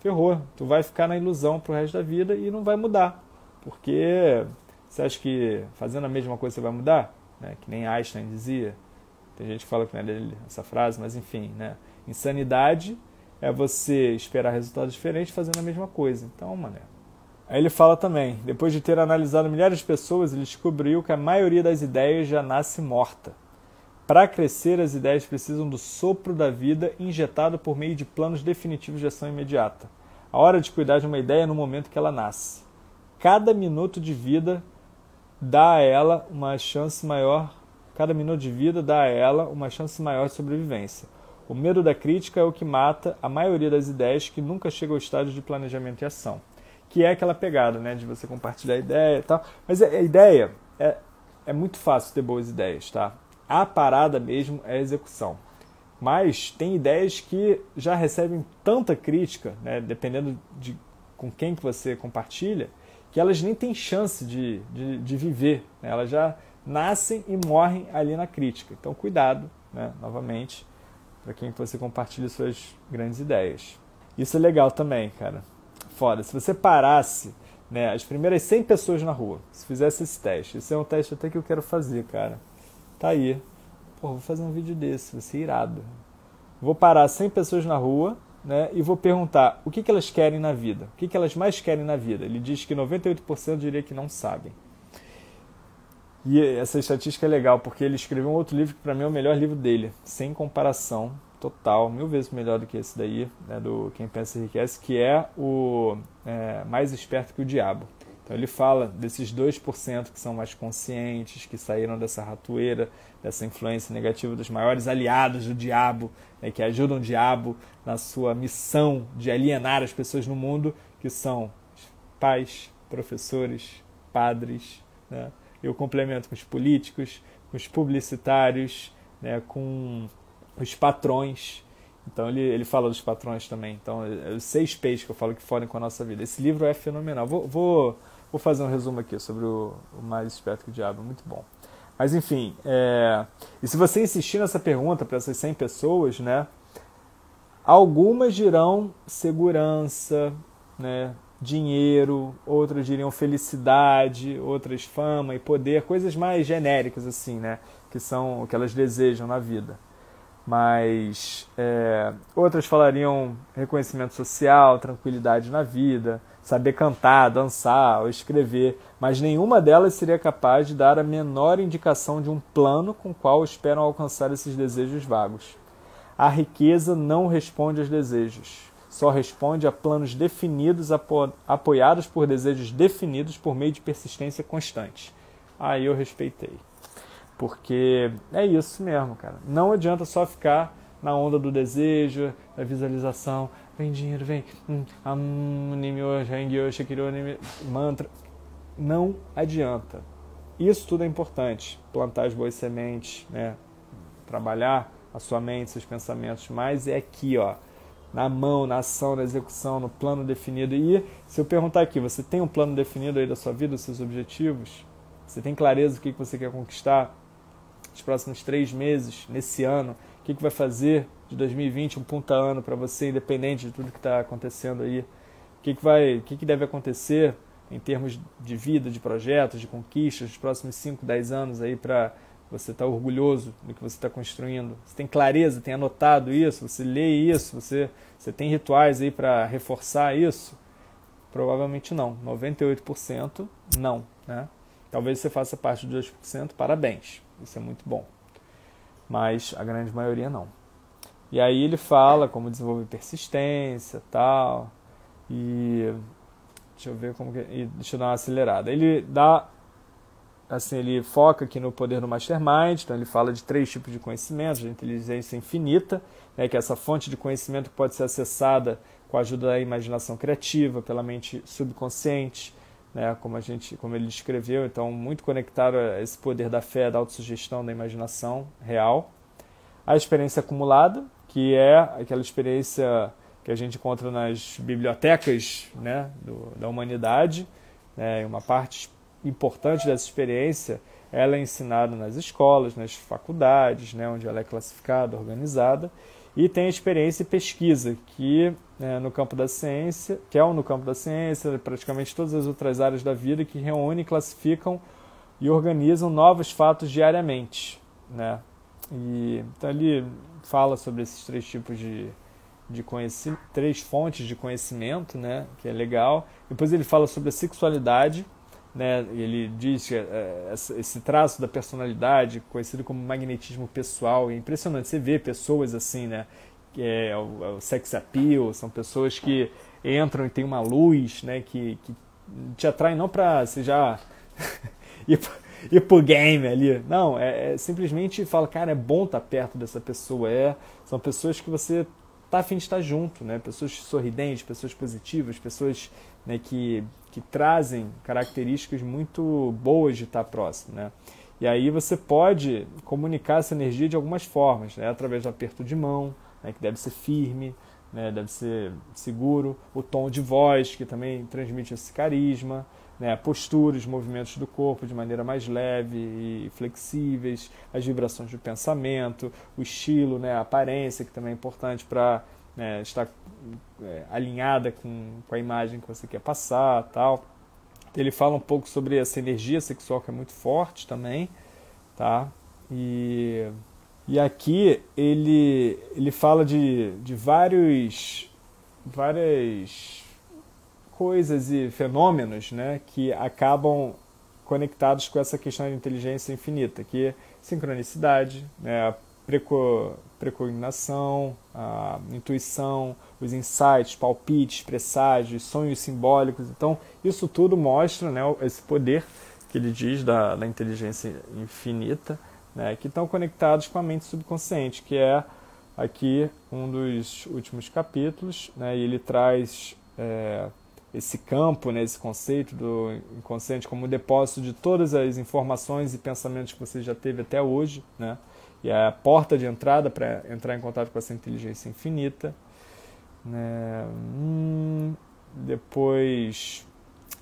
ferrou. Tu vai ficar na ilusão pro resto da vida e não vai mudar. Porque você acha que fazendo a mesma coisa você vai mudar? Né? Que nem Einstein dizia. Tem gente que fala que não é essa frase, mas enfim, né? Insanidade é você esperar resultados diferentes fazendo a mesma coisa. Então, mané. Aí ele fala também, depois de ter analisado milhares de pessoas, ele descobriu que a maioria das ideias já nasce morta. Para crescer, as ideias precisam do sopro da vida injetado por meio de planos definitivos de ação imediata. A hora de cuidar de uma ideia é no momento que ela nasce. Cada minuto de vida dá a ela uma chance maior, cada minuto de vida dá a ela uma chance maior de sobrevivência. O medo da crítica é o que mata a maioria das ideias que nunca chega ao estágio de planejamento e ação. Que é aquela pegada, né, de você compartilhar ideia e tal. Mas a ideia é, é muito fácil ter boas ideias, tá? A parada mesmo é a execução. Mas tem ideias que já recebem tanta crítica, né, dependendo de com quem que você compartilha, que elas nem têm chance de, de, de viver. Né? Elas já nascem e morrem ali na crítica. Então, cuidado, né? novamente, para quem você compartilha suas grandes ideias. Isso é legal também, cara. Foda. Se você parasse né, as primeiras 100 pessoas na rua, se fizesse esse teste, esse é um teste até que eu quero fazer, cara. Tá aí. Pô, vou fazer um vídeo desse, vai ser irado. Vou parar 100 pessoas na rua né, e vou perguntar o que, que elas querem na vida, o que, que elas mais querem na vida. Ele diz que 98% diria que não sabem. E essa estatística é legal, porque ele escreveu um outro livro que para mim é o melhor livro dele, sem comparação, total, mil vezes melhor do que esse daí, né, do Quem Pensa Enriquece, que é o é, Mais Esperto que o Diabo. Então ele fala desses 2% que são mais conscientes, que saíram dessa ratoeira, dessa influência negativa dos maiores aliados do diabo, né, que ajudam o diabo na sua missão de alienar as pessoas no mundo, que são pais, professores, padres. Né? Eu complemento com os políticos, com os publicitários, né, com os patrões. Então ele, ele fala dos patrões também. Então, é os seis peixes que eu falo que fodem com a nossa vida. Esse livro é fenomenal. Vou, vou Vou fazer um resumo aqui sobre o, o Mais Esperto que o Diabo, muito bom. Mas enfim, é... e se você insistir nessa pergunta para essas 100 pessoas, né, algumas dirão segurança, né, dinheiro, outras diriam felicidade, outras fama e poder, coisas mais genéricas assim, né, que são o que elas desejam na vida. Mas é... outras falariam reconhecimento social, tranquilidade na vida, saber cantar, dançar ou escrever, mas nenhuma delas seria capaz de dar a menor indicação de um plano com o qual esperam alcançar esses desejos vagos. A riqueza não responde aos desejos, só responde a planos definidos apo apoiados por desejos definidos por meio de persistência constante. Aí eu respeitei. Porque é isso mesmo, cara. Não adianta só ficar na onda do desejo, da visualização vem dinheiro, vem hum, mantra. Não adianta. Isso tudo é importante. Plantar as boas sementes, né? trabalhar a sua mente, seus pensamentos, mas é aqui, ó, na mão, na ação, na execução, no plano definido. E se eu perguntar aqui, você tem um plano definido aí da sua vida, dos seus objetivos? Você tem clareza do que você quer conquistar nos próximos três meses, nesse ano? O que vai fazer de 2020 um puta ano para você, independente de tudo que está acontecendo aí que, que, vai, o que, que deve acontecer em termos de vida, de projetos, de conquistas, nos próximos 5, 10 anos aí para você estar tá orgulhoso do que você está construindo. Você tem clareza, tem anotado isso, você lê isso, você, você tem rituais aí para reforçar isso? Provavelmente não. 98% não. Né? Talvez você faça parte dos 2%, parabéns. Isso é muito bom. Mas a grande maioria não. E aí ele fala como desenvolver persistência, tal. E deixa eu ver como que, e deixa eu dar uma acelerada. Ele dá assim, ele foca aqui no poder do mastermind, então ele fala de três tipos de conhecimento, de inteligência infinita, né, que é essa fonte de conhecimento que pode ser acessada com a ajuda da imaginação criativa, pela mente subconsciente, né, como a gente, como ele descreveu, então muito conectado a esse poder da fé, da autossugestão, da imaginação real. A experiência acumulada, que é aquela experiência que a gente encontra nas bibliotecas né, do, da humanidade, né, uma parte importante dessa experiência ela é ensinada nas escolas, nas faculdades, né, onde ela é classificada, organizada, e tem experiência e pesquisa, que é, no campo da ciência, que é no campo da ciência, praticamente todas as outras áreas da vida, que reúnem, classificam e organizam novos fatos diariamente. Né? E, então ele fala sobre esses três tipos de, de conhecimento, três fontes de conhecimento, né, que é legal. Depois ele fala sobre a sexualidade, né, ele diz que é, esse traço da personalidade, conhecido como magnetismo pessoal, é impressionante. Você vê pessoas assim, né, que é o, o sex appeal, são pessoas que entram e tem uma luz, né, que, que te atrai não para você já [laughs] ir, ir pro game ali, não, é, é, simplesmente fala, cara, é bom estar tá perto dessa pessoa, é, são pessoas que você tá afim de estar junto, né, pessoas sorridentes, pessoas positivas, pessoas né, que que trazem características muito boas de estar próximo, né? E aí você pode comunicar essa energia de algumas formas, né? através do aperto de mão, né? que deve ser firme, né? deve ser seguro, o tom de voz, que também transmite esse carisma, né? a postura, os movimentos do corpo de maneira mais leve e flexíveis, as vibrações do pensamento, o estilo, né? a aparência, que também é importante para né, estar é, alinhada com, com a imagem que você quer passar tal. Ele fala um pouco sobre essa energia sexual que é muito forte também, tá? E, e aqui ele, ele fala de, de vários, várias coisas e fenômenos né, que acabam conectados com essa questão de inteligência infinita, que é sincronicidade, né, preco, precognação, a intuição, os insights, palpites, presságios, sonhos simbólicos. Então, isso tudo mostra né, esse poder que ele diz da, da inteligência infinita, né, que estão conectados com a mente subconsciente, que é aqui um dos últimos capítulos, né, e ele traz é, esse campo, né, esse conceito do inconsciente como depósito de todas as informações e pensamentos que você já teve até hoje, né, e a porta de entrada para entrar em contato com essa inteligência infinita. Né? Hum, depois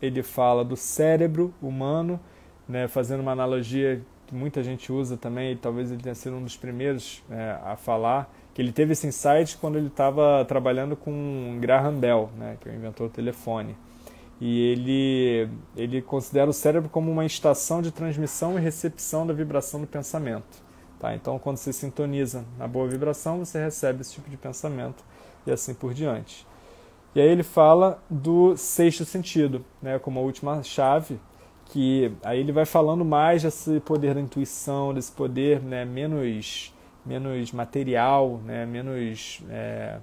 ele fala do cérebro humano, né? fazendo uma analogia que muita gente usa também, e talvez ele tenha sido um dos primeiros é, a falar, que ele teve esse insight quando ele estava trabalhando com Graham Bell, né? que é o inventor do telefone. E ele, ele considera o cérebro como uma estação de transmissão e recepção da vibração do pensamento. Tá? Então, quando você sintoniza na boa vibração, você recebe esse tipo de pensamento e assim por diante. E aí ele fala do sexto sentido, né, como a última chave, que aí ele vai falando mais desse poder da intuição, desse poder né, menos, menos material, né, menos é,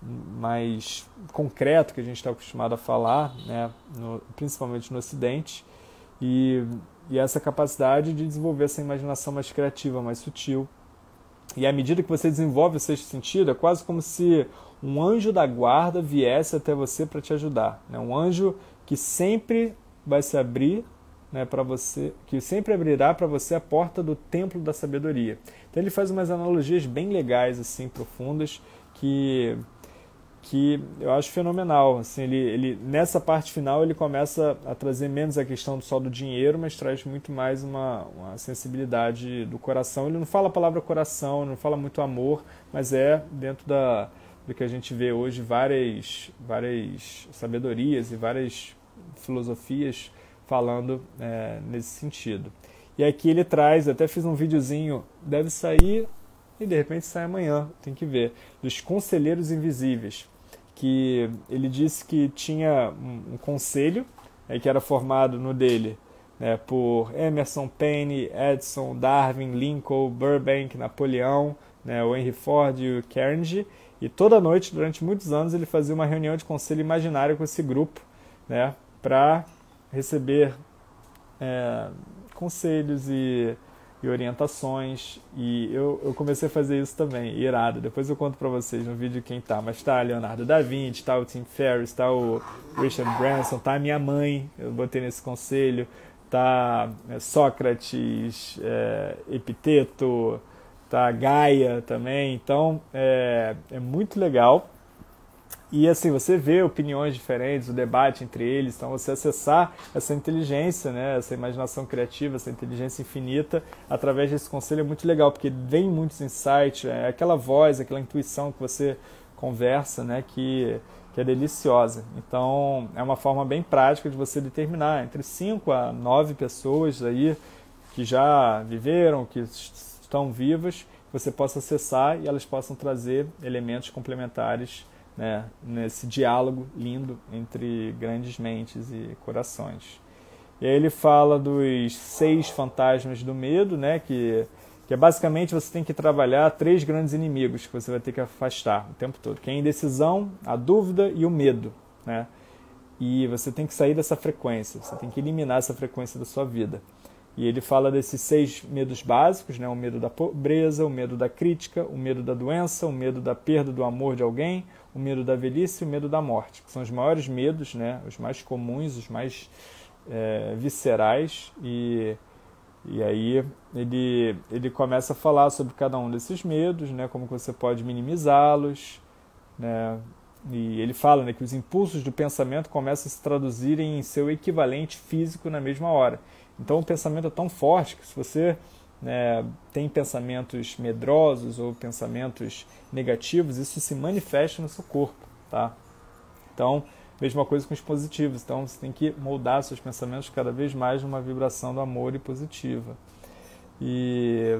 mais concreto que a gente está acostumado a falar, né, no, principalmente no Ocidente. E e essa capacidade de desenvolver essa imaginação mais criativa, mais sutil. E à medida que você desenvolve o sexto sentido, é quase como se um anjo da guarda viesse até você para te ajudar. Né? Um anjo que sempre vai se abrir né, para você, que sempre abrirá para você a porta do templo da sabedoria. Então ele faz umas analogias bem legais, assim, profundas, que que eu acho fenomenal. Assim, ele, ele, nessa parte final ele começa a trazer menos a questão só do dinheiro, mas traz muito mais uma, uma sensibilidade do coração. Ele não fala a palavra coração, não fala muito amor, mas é dentro da, do que a gente vê hoje várias, várias sabedorias e várias filosofias falando é, nesse sentido. E aqui ele traz, até fiz um videozinho, deve sair e de repente sai amanhã, tem que ver, dos conselheiros invisíveis, que ele disse que tinha um, conselho é, que era formado no dele né, por Emerson, Penny, Edison, Darwin, Lincoln, Burbank, Napoleão, né, o Henry Ford e o Carnegie, e toda noite, durante muitos anos, ele fazia uma reunião de conselho imaginário com esse grupo, né, para receber é, conselhos e, e, orientações. E eu, eu, comecei a fazer isso também, irado. Depois eu conto para vocês no vídeo quem tá. Mas tá Leonardo da Vinci, tá o Tim Ferriss, tá o Richard Branson, tá a minha mãe, eu botei nesse conselho, tá é, Sócrates, é, Epiteto, tá Gaia também. Então é, é muito legal. E assim, você vê opiniões diferentes, o debate entre eles, então você acessar essa inteligência, né, essa imaginação criativa, essa inteligência infinita, através desse conselho é muito legal, porque vem muitos insights, é aquela voz, aquela intuição que você conversa, né, que, que é deliciosa. Então, é uma forma bem prática de você determinar entre 5 a 9 pessoas aí que já viveram, que estão vivas, você possa acessar e elas possam trazer elementos complementares né, nesse diálogo lindo entre grandes mentes e corações. E aí ele fala dos seis fantasmas do medo, né, que, que é basicamente você tem que trabalhar três grandes inimigos que você vai ter que afastar o tempo todo, que é a indecisão, a dúvida e o medo. Né? E você tem que sair dessa frequência, você tem que eliminar essa frequência da sua vida. E ele fala desses seis medos básicos, né? o medo da pobreza, o medo da crítica, o medo da doença, o medo da perda do amor de alguém, o medo da velhice e o medo da morte, que são os maiores medos, né? os mais comuns, os mais é, viscerais. E, e aí ele, ele começa a falar sobre cada um desses medos, né? como você pode minimizá-los. Né? E ele fala né, que os impulsos do pensamento começam a se traduzirem em seu equivalente físico na mesma hora. Então o pensamento é tão forte que se você né, tem pensamentos medrosos ou pensamentos negativos, isso se manifesta no seu corpo, tá? Então, mesma coisa com os positivos. Então, você tem que moldar seus pensamentos cada vez mais numa vibração do amor e positiva. E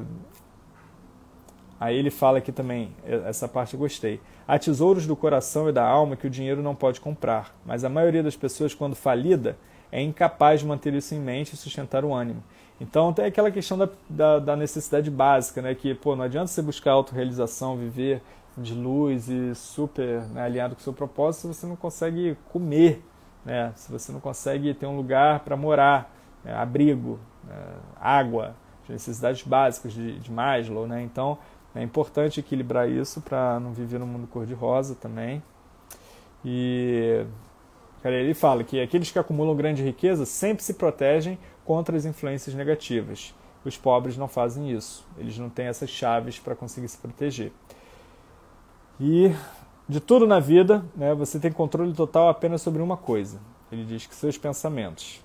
aí ele fala aqui também, essa parte eu gostei. Há tesouros do coração e da alma que o dinheiro não pode comprar, mas a maioria das pessoas, quando falida, é incapaz de manter isso em mente e sustentar o ânimo. Então tem aquela questão da, da, da, necessidade básica, né? Que pô, não adianta você buscar autorrealização, viver de luz e super né, alinhado com o seu propósito se você não consegue comer, né? Se você não consegue ter um lugar para morar, né? abrigo, né? água, necessidades básicas de, de Maslow, né? Então é importante equilibrar isso para não viver no mundo cor-de-rosa também. E ele fala que aqueles que acumulam grande riqueza sempre se protegem contra as influências negativas. Os pobres não fazem isso. Eles não têm essas chaves para conseguir se proteger. E de tudo na vida, né, você tem controle total apenas sobre uma coisa. Ele diz que seus pensamentos.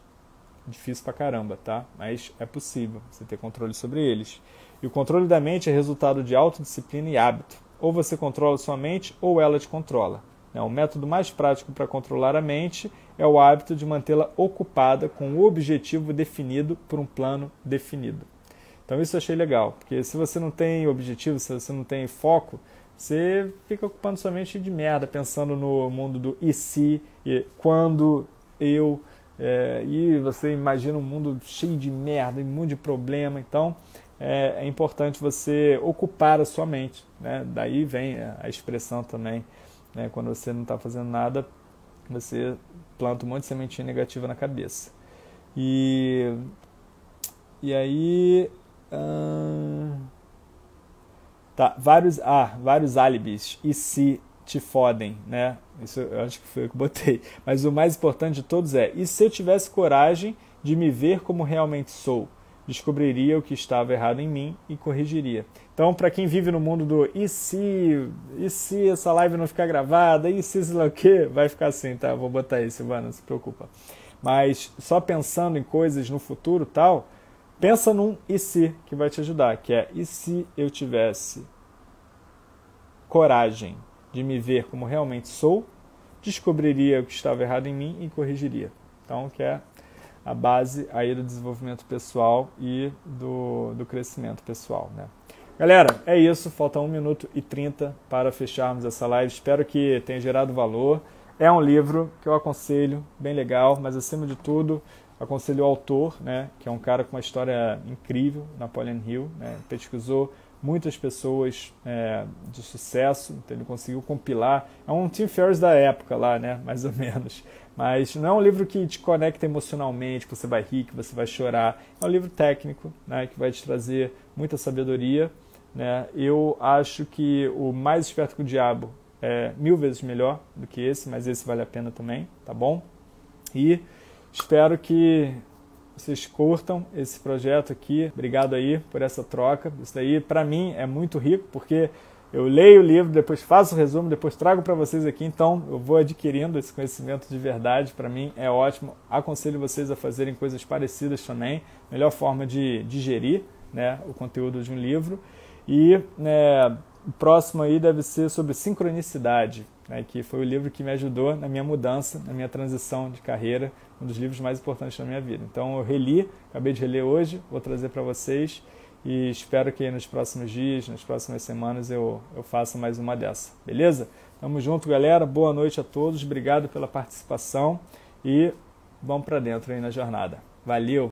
Difícil pra caramba, tá? Mas é possível você ter controle sobre eles. E o controle da mente é resultado de autodisciplina e hábito. Ou você controla sua mente, ou ela te controla. Né, o método mais prático para controlar a mente é o hábito de mantê-la ocupada com o objetivo definido por um plano definido. Então isso eu achei legal, porque se você não tem objetivo, se você não tem foco, você fica ocupando sua mente de merda, pensando no mundo do e se, e quando eu, é, e você imagina um mundo cheio de merda, um monte de problema, então é, é importante você ocupar a sua mente, né? daí vem a expressão também né? Quando você não está fazendo nada, você planta um monte de sementinha negativa na cabeça. E, e aí. Hum, tá, vários, ah, vários álibis. E se te fodem, né? Isso eu acho que foi o que eu botei. Mas o mais importante de todos é: e se eu tivesse coragem de me ver como realmente sou? Descobriria o que estava errado em mim e corrigiria. Então, para quem vive no mundo do e se, e se essa live não ficar gravada, e se sei lá o que, vai ficar assim, tá? Vou botar isso, Silvana, não se preocupa. Mas só pensando em coisas no futuro tal, pensa num e se que vai te ajudar, que é e se eu tivesse coragem de me ver como realmente sou, descobriria o que estava errado em mim e corrigiria. Então, que é a base aí do desenvolvimento pessoal e do, do crescimento pessoal, né? Galera, é isso. Falta 1 minuto e 30 para fecharmos essa live. Espero que tenha gerado valor. É um livro que eu aconselho, bem legal, mas acima de tudo, aconselho o autor, né, que é um cara com uma história incrível, Napoleon Hill, né, pesquisou muitas pessoas é, de sucesso, então ele conseguiu compilar. É um Tim Ferriss da época lá, né, mais ou menos. Mas não é um livro que te conecta emocionalmente, que você vai rir, que você vai chorar. É um livro técnico, né, que vai te trazer muita sabedoria. Né? Eu acho que o Mais Esperto que o Diabo é mil vezes melhor do que esse, mas esse vale a pena também, tá bom? E espero que vocês curtam esse projeto aqui. Obrigado aí por essa troca. Isso daí, para mim, é muito rico, porque eu leio o livro, depois faço o resumo, depois trago para vocês aqui. Então, eu vou adquirindo esse conhecimento de verdade. Para mim, é ótimo. Aconselho vocês a fazerem coisas parecidas também. Melhor forma de digerir né, o conteúdo de um livro. E né, o próximo aí deve ser sobre sincronicidade, né, que foi o livro que me ajudou na minha mudança, na minha transição de carreira, um dos livros mais importantes da minha vida. Então eu reli, acabei de reler hoje, vou trazer para vocês e espero que nos próximos dias, nas próximas semanas eu, eu faça mais uma dessa, beleza? Tamo junto, galera. Boa noite a todos, obrigado pela participação e vamos para dentro aí na jornada. Valeu!